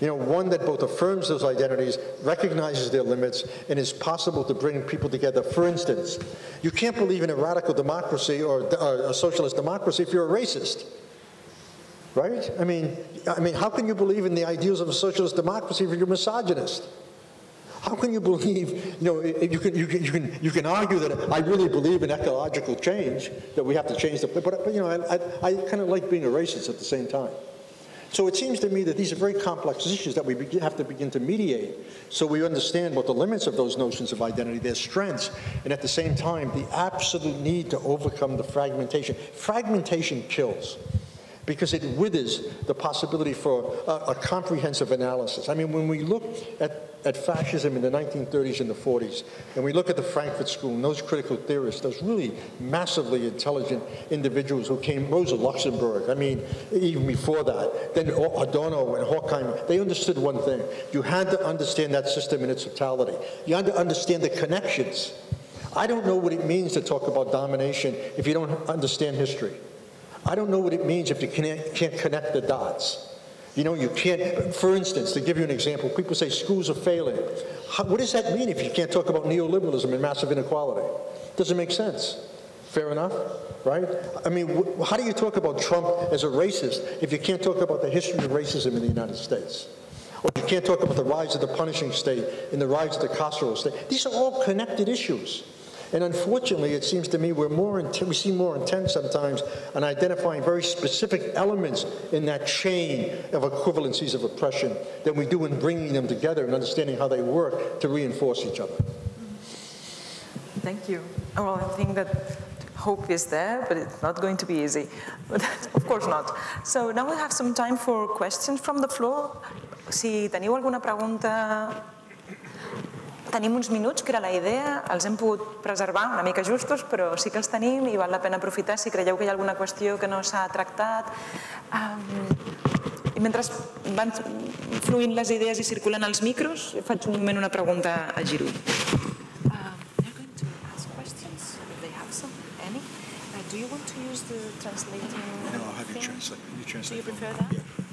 You know, one that both affirms those identities, recognizes their limits, and is possible to bring people together. For instance, you can't believe in a radical democracy or a socialist democracy if you're a racist right? I mean, I mean, how can you believe in the ideals of a socialist democracy if you're a misogynist? How can you believe, you know, you can, you can, you can, you can argue that I really believe in ecological change, that we have to change the, but, but you know, I, I, I kind of like being a racist at the same time. So it seems to me that these are very complex issues that we have to begin to mediate so we understand what the limits of those notions of identity, their strengths, and at the same time, the absolute need to overcome the fragmentation. Fragmentation kills because it withers the possibility for a, a, comprehensive analysis. I mean, when we look at, at fascism in the 1930s and the 40s, and we look at the Frankfurt School and those critical theorists, those really massively intelligent individuals who came, Rosa Luxemburg, I mean, even before that, then Adorno and Horkheimer, they understood one thing. You had to understand that system in its totality. You had to understand the connections. I don't know what it means to talk about domination if you don't understand history. I don't know what it means if you can't, can't connect the dots. You know, you can't, for instance, to give you an example, people say schools are failing. How, what does that mean if you can't talk about neoliberalism and massive inequality? Doesn't make sense. Fair enough, right? I mean, how do you talk about Trump as a racist if you can't talk about the history of racism in the United States? Or you can't talk about the rise of the punishing state and the rise of the carceral state. These are all connected issues. And unfortunately, it seems to me we're more we seem more intent sometimes on identifying very specific elements in that chain of equivalencies of oppression than we do in bringing them together and understanding how they work to reinforce each other. Thank you. Well, I think that hope is there, but it's not going to be easy. [laughs] But of course not. So now we have some time for questions from the floor. Si teniu alguna pregunta Tenim uns minuts, que era la idea, els hem pogut preservar una mica justos, però sí que els tenim i val la pena aprofitar si creieu que hi ha alguna qüestió que no s'ha tractat. Um, I mentre van fluint les idees i circulant els micros, faig un moment una pregunta a Giroud. Uh, do you want to use the translating? No, I'll have you translate. You translate. Do you prefer that? Yeah.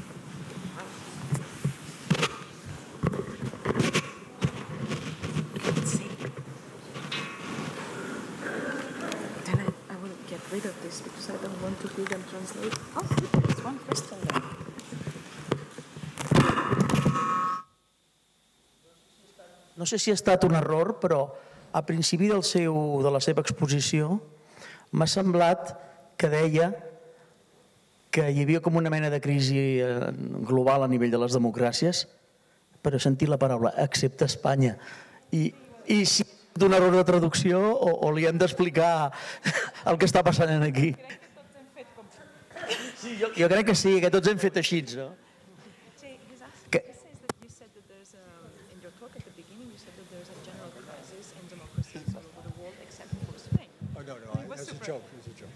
Rid of this because I don't want to read and translate. Oh, there's one question there. No sé si ha estat un error, però a principi del seu, de la seva exposició m'ha semblat que deia que hi havia com una mena de crisi eh, global a nivell de les democràcies, però he sentit la paraula excepte Espanya. I, i si d'un error de traducció o, o li hem d'explicar [laughs] el que està passant aquí? Sí, jo, jo crec que sí, que tots hem fet així, no? Que... Oh, no, no, it's a joke, it's a joke.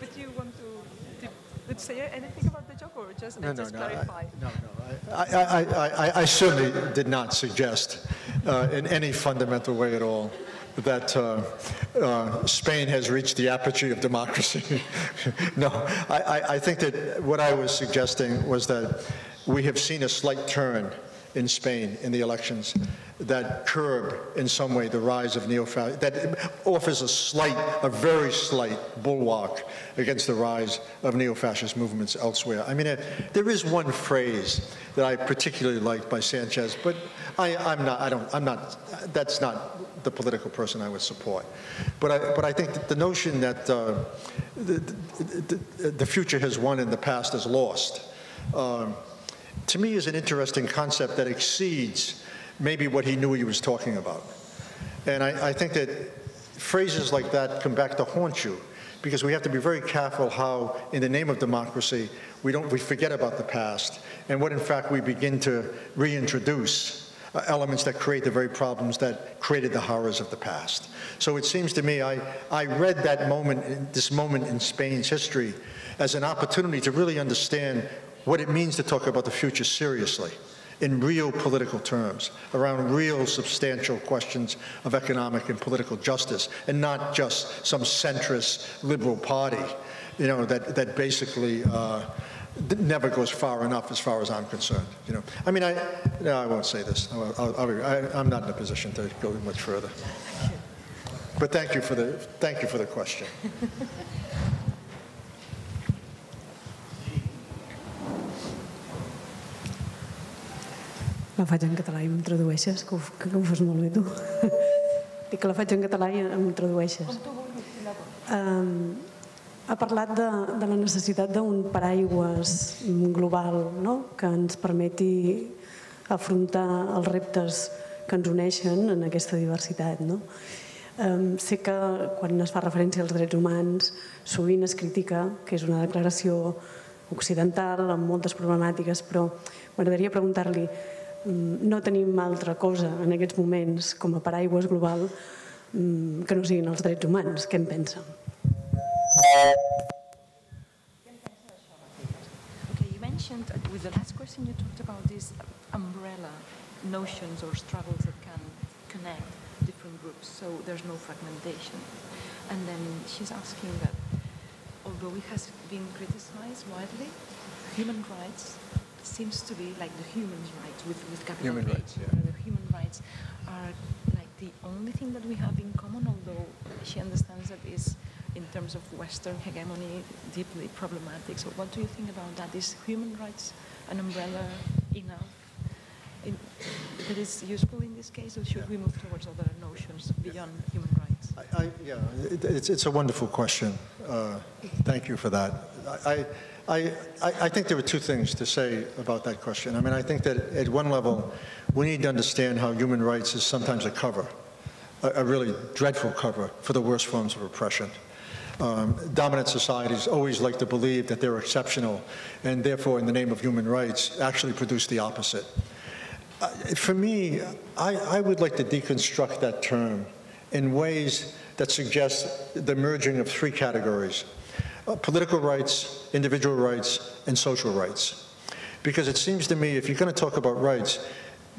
But you want to, to say anything about the or just, no, no, just no, clarify? I, no, no, I, I, I, I, certainly did not suggest uh, in any fundamental way at all that uh, uh, Spain has reached the apogee of democracy. [laughs] no, I, I, think that what I was suggesting was that we have seen a slight turn in Spain in the elections that curb in some way the rise of neo-fascism, that offers a slight, a very slight bulwark against the rise of neo-fascist movements elsewhere. I mean, it, there is one phrase that I particularly liked by Sanchez, but I, am not, I don't, I'm not, that's not the political person I would support. But I, but I think the notion that uh, the, the, the, future has won and the past is lost, um, to me is an interesting concept that exceeds maybe what he knew he was talking about. And I, I think that phrases like that come back to haunt you because we have to be very careful how, in the name of democracy, we don't we forget about the past and what, in fact, we begin to reintroduce uh, elements that create the very problems that created the horrors of the past. So it seems to me I, I read that moment, this moment in Spain's history, as an opportunity to really understand what it means to talk about the future seriously in real political terms, around real substantial questions of economic and political justice, and not just some centrist liberal party, you know, that, that basically uh, never goes far enough as far as I'm concerned. You know, I mean, I, no, I won't say this. I, am not in a position to go much further. But thank you for the, thank you for the question. [laughs] La faig en català i em tradueixes, que ho, que ho fas molt bé tu. [laughs] Dic que la faig en català i em tradueixes. Um, ha parlat de, de la necessitat d'un paraigües global no? que ens permeti afrontar els reptes que ens uneixen en aquesta diversitat. No? Um, sé que quan es fa referència als drets humans sovint es critica que és una declaració occidental amb moltes problemàtiques, però m'agradaria preguntar-li no tenim altra cosa en aquests moments com a paraigües global mm, que no siguin els drets humans. Què en pensa? Okay, you mentioned with the last question you talked about these umbrella notions or struggles that can connect different groups, so there's no fragmentation. And then she's asking that although it has been criticized widely, human rights seems to be like the human rights with, with capital Human H, rights, yeah. The human rights are like the only thing that we have in common, although she understands that is in terms of Western hegemony deeply problematic. So what do you think about that? Is human rights an umbrella enough? In, that is useful in this case, or should yeah. we move towards other notions beyond human rights? I, I, yeah, it, it's, it's a wonderful question. Uh, thank you for that. I, I, I, I think there are two things to say about that question. I mean, I think that at one level, we need to understand how human rights is sometimes a cover, a, a really dreadful cover for the worst forms of oppression. Um, dominant societies always like to believe that they're exceptional and therefore, in the name of human rights, actually produce the opposite. Uh, for me, I, I would like to deconstruct that term in ways that suggest the merging of three categories uh, political rights, individual rights, and social rights. Because it seems to me if you're going to talk about rights,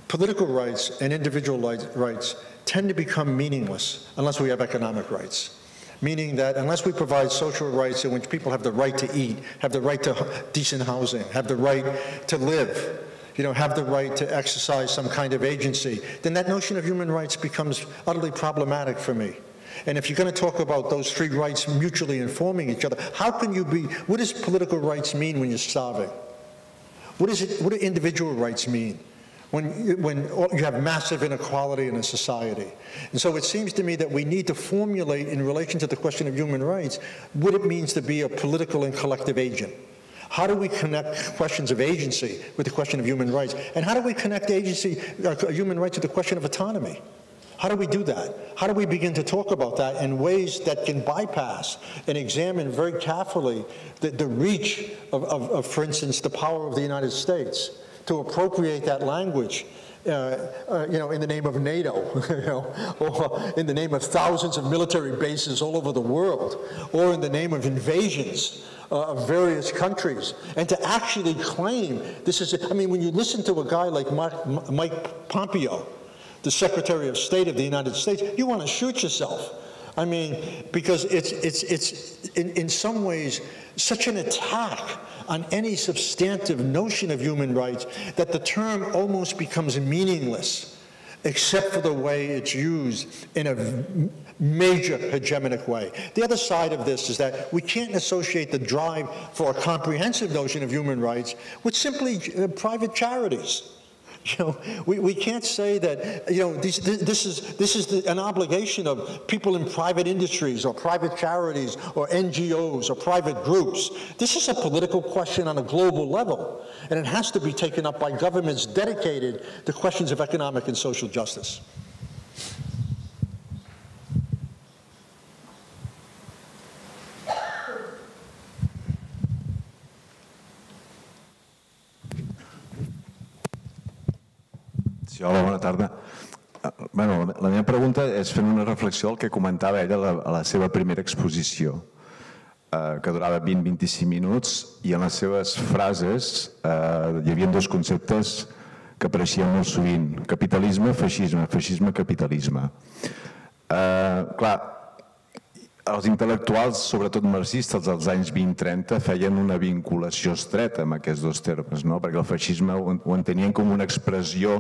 political rights and individual rights tend to become meaningless unless we have economic rights. Meaning that unless we provide social rights in which people have the right to eat, have the right to decent housing, have the right to live, you know, have the right to exercise some kind of agency, then that notion of human rights becomes utterly problematic for me. And if you're going to talk about those three rights mutually informing each other, how can you be, what does political rights mean when you're starving? What, is it, what do individual rights mean? When, when you have massive inequality in a society. And so it seems to me that we need to formulate in relation to the question of human rights what it means to be a political and collective agent. How do we connect questions of agency with the question of human rights? And how do we connect agency, uh, human rights to the question of autonomy? How do we do that? How do we begin to talk about that in ways that can bypass and examine very carefully the, the reach of, of, of, for instance, the power of the United States to appropriate that language uh, uh, you know, in the name of NATO, [laughs] you know, or in the name of thousands of military bases all over the world, or in the name of invasions uh, of various countries, and to actually claim this is, I mean, when you listen to a guy like Mike Pompeo, the Secretary of State of the United States, you want to shoot yourself. I mean, because it's, it's, it's in, in some ways such an attack on any substantive notion of human rights that the term almost becomes meaningless, except for the way it's used in a major hegemonic way. The other side of this is that we can't associate the drive for a comprehensive notion of human rights with simply uh, private charities. [laughs] You know, we, we can't say that, you know, this, this is, this is the, an obligation of people in private industries or private charities or NGOs or private groups. This is a political question on a global level, and it has to be taken up by governments dedicated to questions of economic and social justice. Sí, hola, bona tarda. Eh, bueno, la meva pregunta és fent una reflexió al que comentava ella a la, a la seva primera exposició, eh, que durava 20-25 minuts, i en les seves frases eh, hi havia dos conceptes que apareixien molt sovint, capitalisme, feixisme, feixisme, capitalisme. Eh, clar, els intel·lectuals, sobretot marxistes dels anys 20-30, feien una vinculació estreta amb aquests dos termes, no? perquè el feixisme ho entenien com una expressió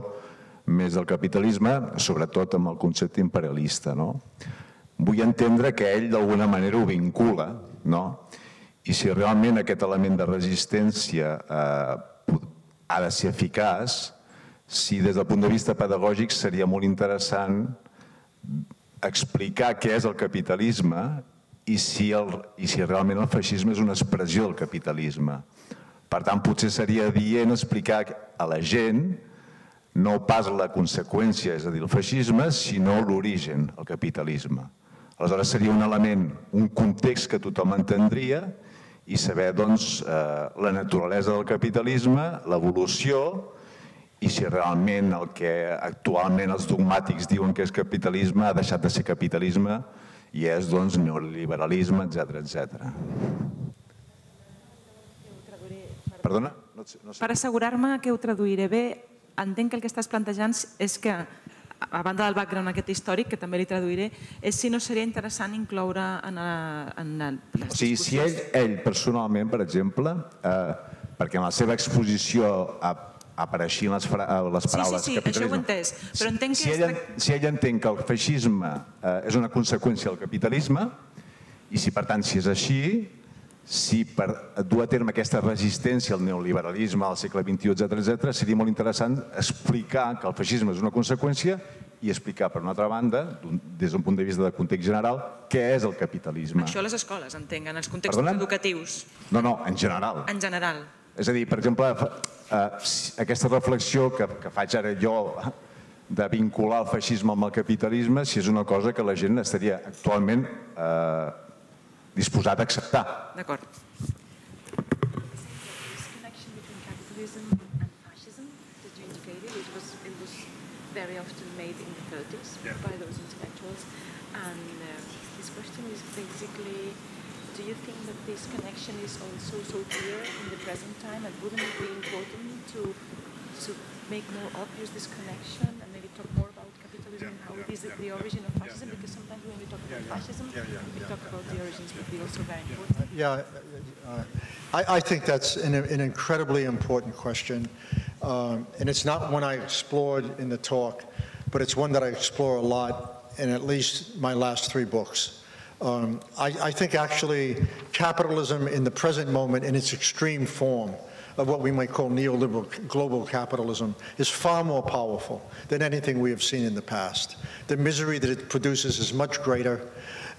més del capitalisme, sobretot amb el concepte imperialista. No? Vull entendre que ell d'alguna manera ho vincula, no? i si realment aquest element de resistència eh, ha de ser eficaç, si des del punt de vista pedagògic seria molt interessant explicar què és el capitalisme i si, el, i si realment el feixisme és una expressió del capitalisme. Per tant, potser seria dient explicar a la gent no pas la conseqüència, és a dir, el feixisme, sinó l'origen, el capitalisme. Aleshores seria un element, un context que tothom entendria i saber doncs, eh, la naturalesa del capitalisme, l'evolució i si realment el que actualment els dogmàtics diuen que és capitalisme ha deixat de ser capitalisme i és doncs, neoliberalisme, etc etc. Perdona? Per assegurar-me que ho traduiré bé, entenc que el que estàs plantejant és que, a banda del background aquest històric, que també li traduiré, és si no seria interessant incloure en, a, en a, les o sigui, si ell, ell personalment, per exemple, eh, perquè en la seva exposició a, apareixien les, fra, les paraules sí, sí, sí, capitalisme. això ho entès. Però entenc que... Si ell, si ell entén que el feixisme eh, és una conseqüència del capitalisme, i si per tant si és així, si per dur a terme aquesta resistència al neoliberalisme al segle XXI, etc etc, seria molt interessant explicar que el feixisme és una conseqüència i explicar, per una altra banda, des d'un punt de vista de context general, què és el capitalisme. Això a les escoles, entenc, en els contextos Perdona? educatius, No, no, en general. en general. És a dir, per exemple, eh, aquesta reflexió que, que faig ara jo de vincular el feixisme amb el capitalisme, si és una cosa que la gent estaria actualment eh, disposat a acceptar. D'acord. this connection between capitalism and fascism that you indicated, it was, very often made in the 30s by those intellectuals. And uh, this question is basically, do you think that this connection is also so clear in the present time and wouldn't it be important to, to make more obvious this connection and maybe talk more about capitalism and how it is the origin of fascism? Because sometimes when we talk about fascism, we talk about the origins, but it's also very important. Yeah, uh, I, I think that's an, an incredibly important question. Um, and it's not one I explored in the talk, but it's one that I explore a lot in at least my last three books. Um, I, I think actually capitalism in the present moment in its extreme form of what we might call neoliberal global capitalism is far more powerful than anything we have seen in the past. The misery that it produces is much greater.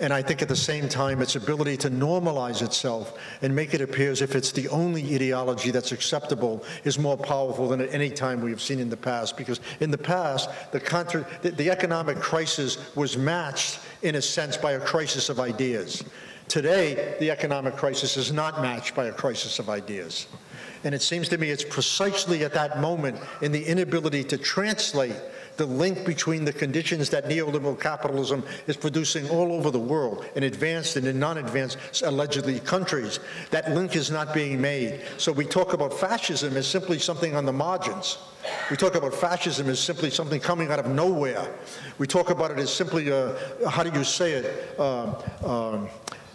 And I think at the same time, its ability to normalize itself and make it appear as if it's the only ideology that's acceptable is more powerful than at any time we have seen in the past. Because in the past, the, the, the economic crisis was matched, in a sense, by a crisis of ideas. Today, the economic crisis is not matched by a crisis of ideas. And it seems to me it's precisely at that moment in the inability to translate the link between the conditions that neoliberal capitalism is producing all over the world, in advanced and in non-advanced, allegedly, countries. That link is not being made. So we talk about fascism as simply something on the margins. We talk about fascism as simply something coming out of nowhere. We talk about it as simply, uh, how do you say it? Um,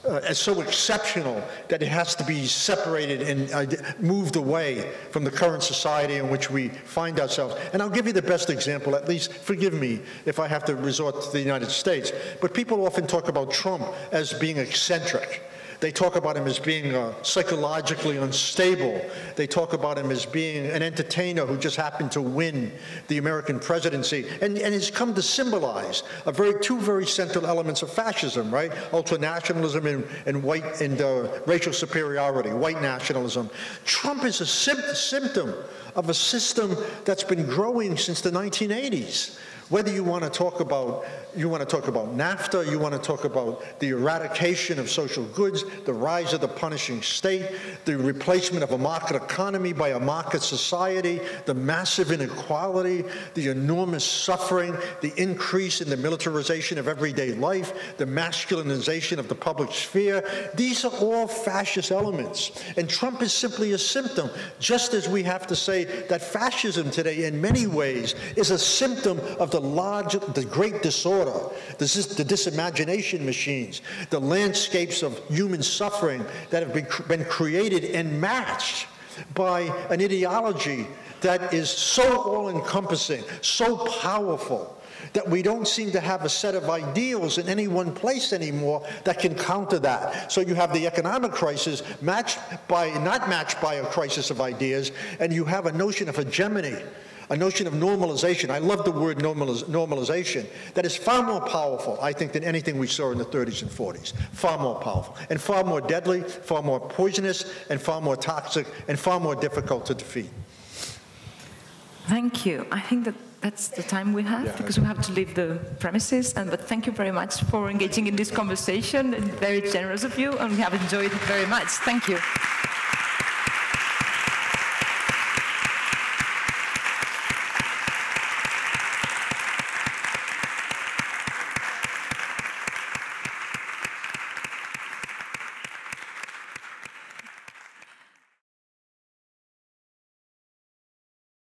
uh, as so exceptional that it has to be separated and uh, moved away from the current society in which we find ourselves. And I'll give you the best example, at least forgive me if I have to resort to the United States, but people often talk about Trump as being eccentric. They talk about him as being uh, psychologically unstable. They talk about him as being an entertainer who just happened to win the American presidency. And, and has come to symbolize a very, two very central elements of fascism, right? Ultranationalism and, and white and uh, racial superiority, white nationalism. Trump is a symptom of a system that's been growing since the 1980s. Whether you want to talk about you want to talk about NAFTA, you want to talk about the eradication of social goods, the rise of the punishing state, the replacement of a market economy by a market society, the massive inequality, the enormous suffering, the increase in the militarization of everyday life, the masculinization of the public sphere. These are all fascist elements. And Trump is simply a symptom, just as we have to say that fascism today, in many ways, is a symptom of the large, the great disorder, this is the disimagination machines, the landscapes of human suffering that have been, been created and matched by an ideology that is so all-encompassing, so powerful, that we don't seem to have a set of ideals in any one place anymore that can counter that. So you have the economic crisis matched by, not matched by a crisis of ideas, and you have a notion of hegemony, a notion of normalization. I love the word normaliz- normalization. That is far more powerful, I think, than anything we saw in the 30s and 40s. Far more powerful, and far more deadly, far more poisonous, and far more toxic, and far more difficult to defeat. Thank you. I think that that's the time we have because we have to leave the premises. And but thank you very much for engaging in this conversation. Very generous of you, and we have enjoyed it very much. Thank you.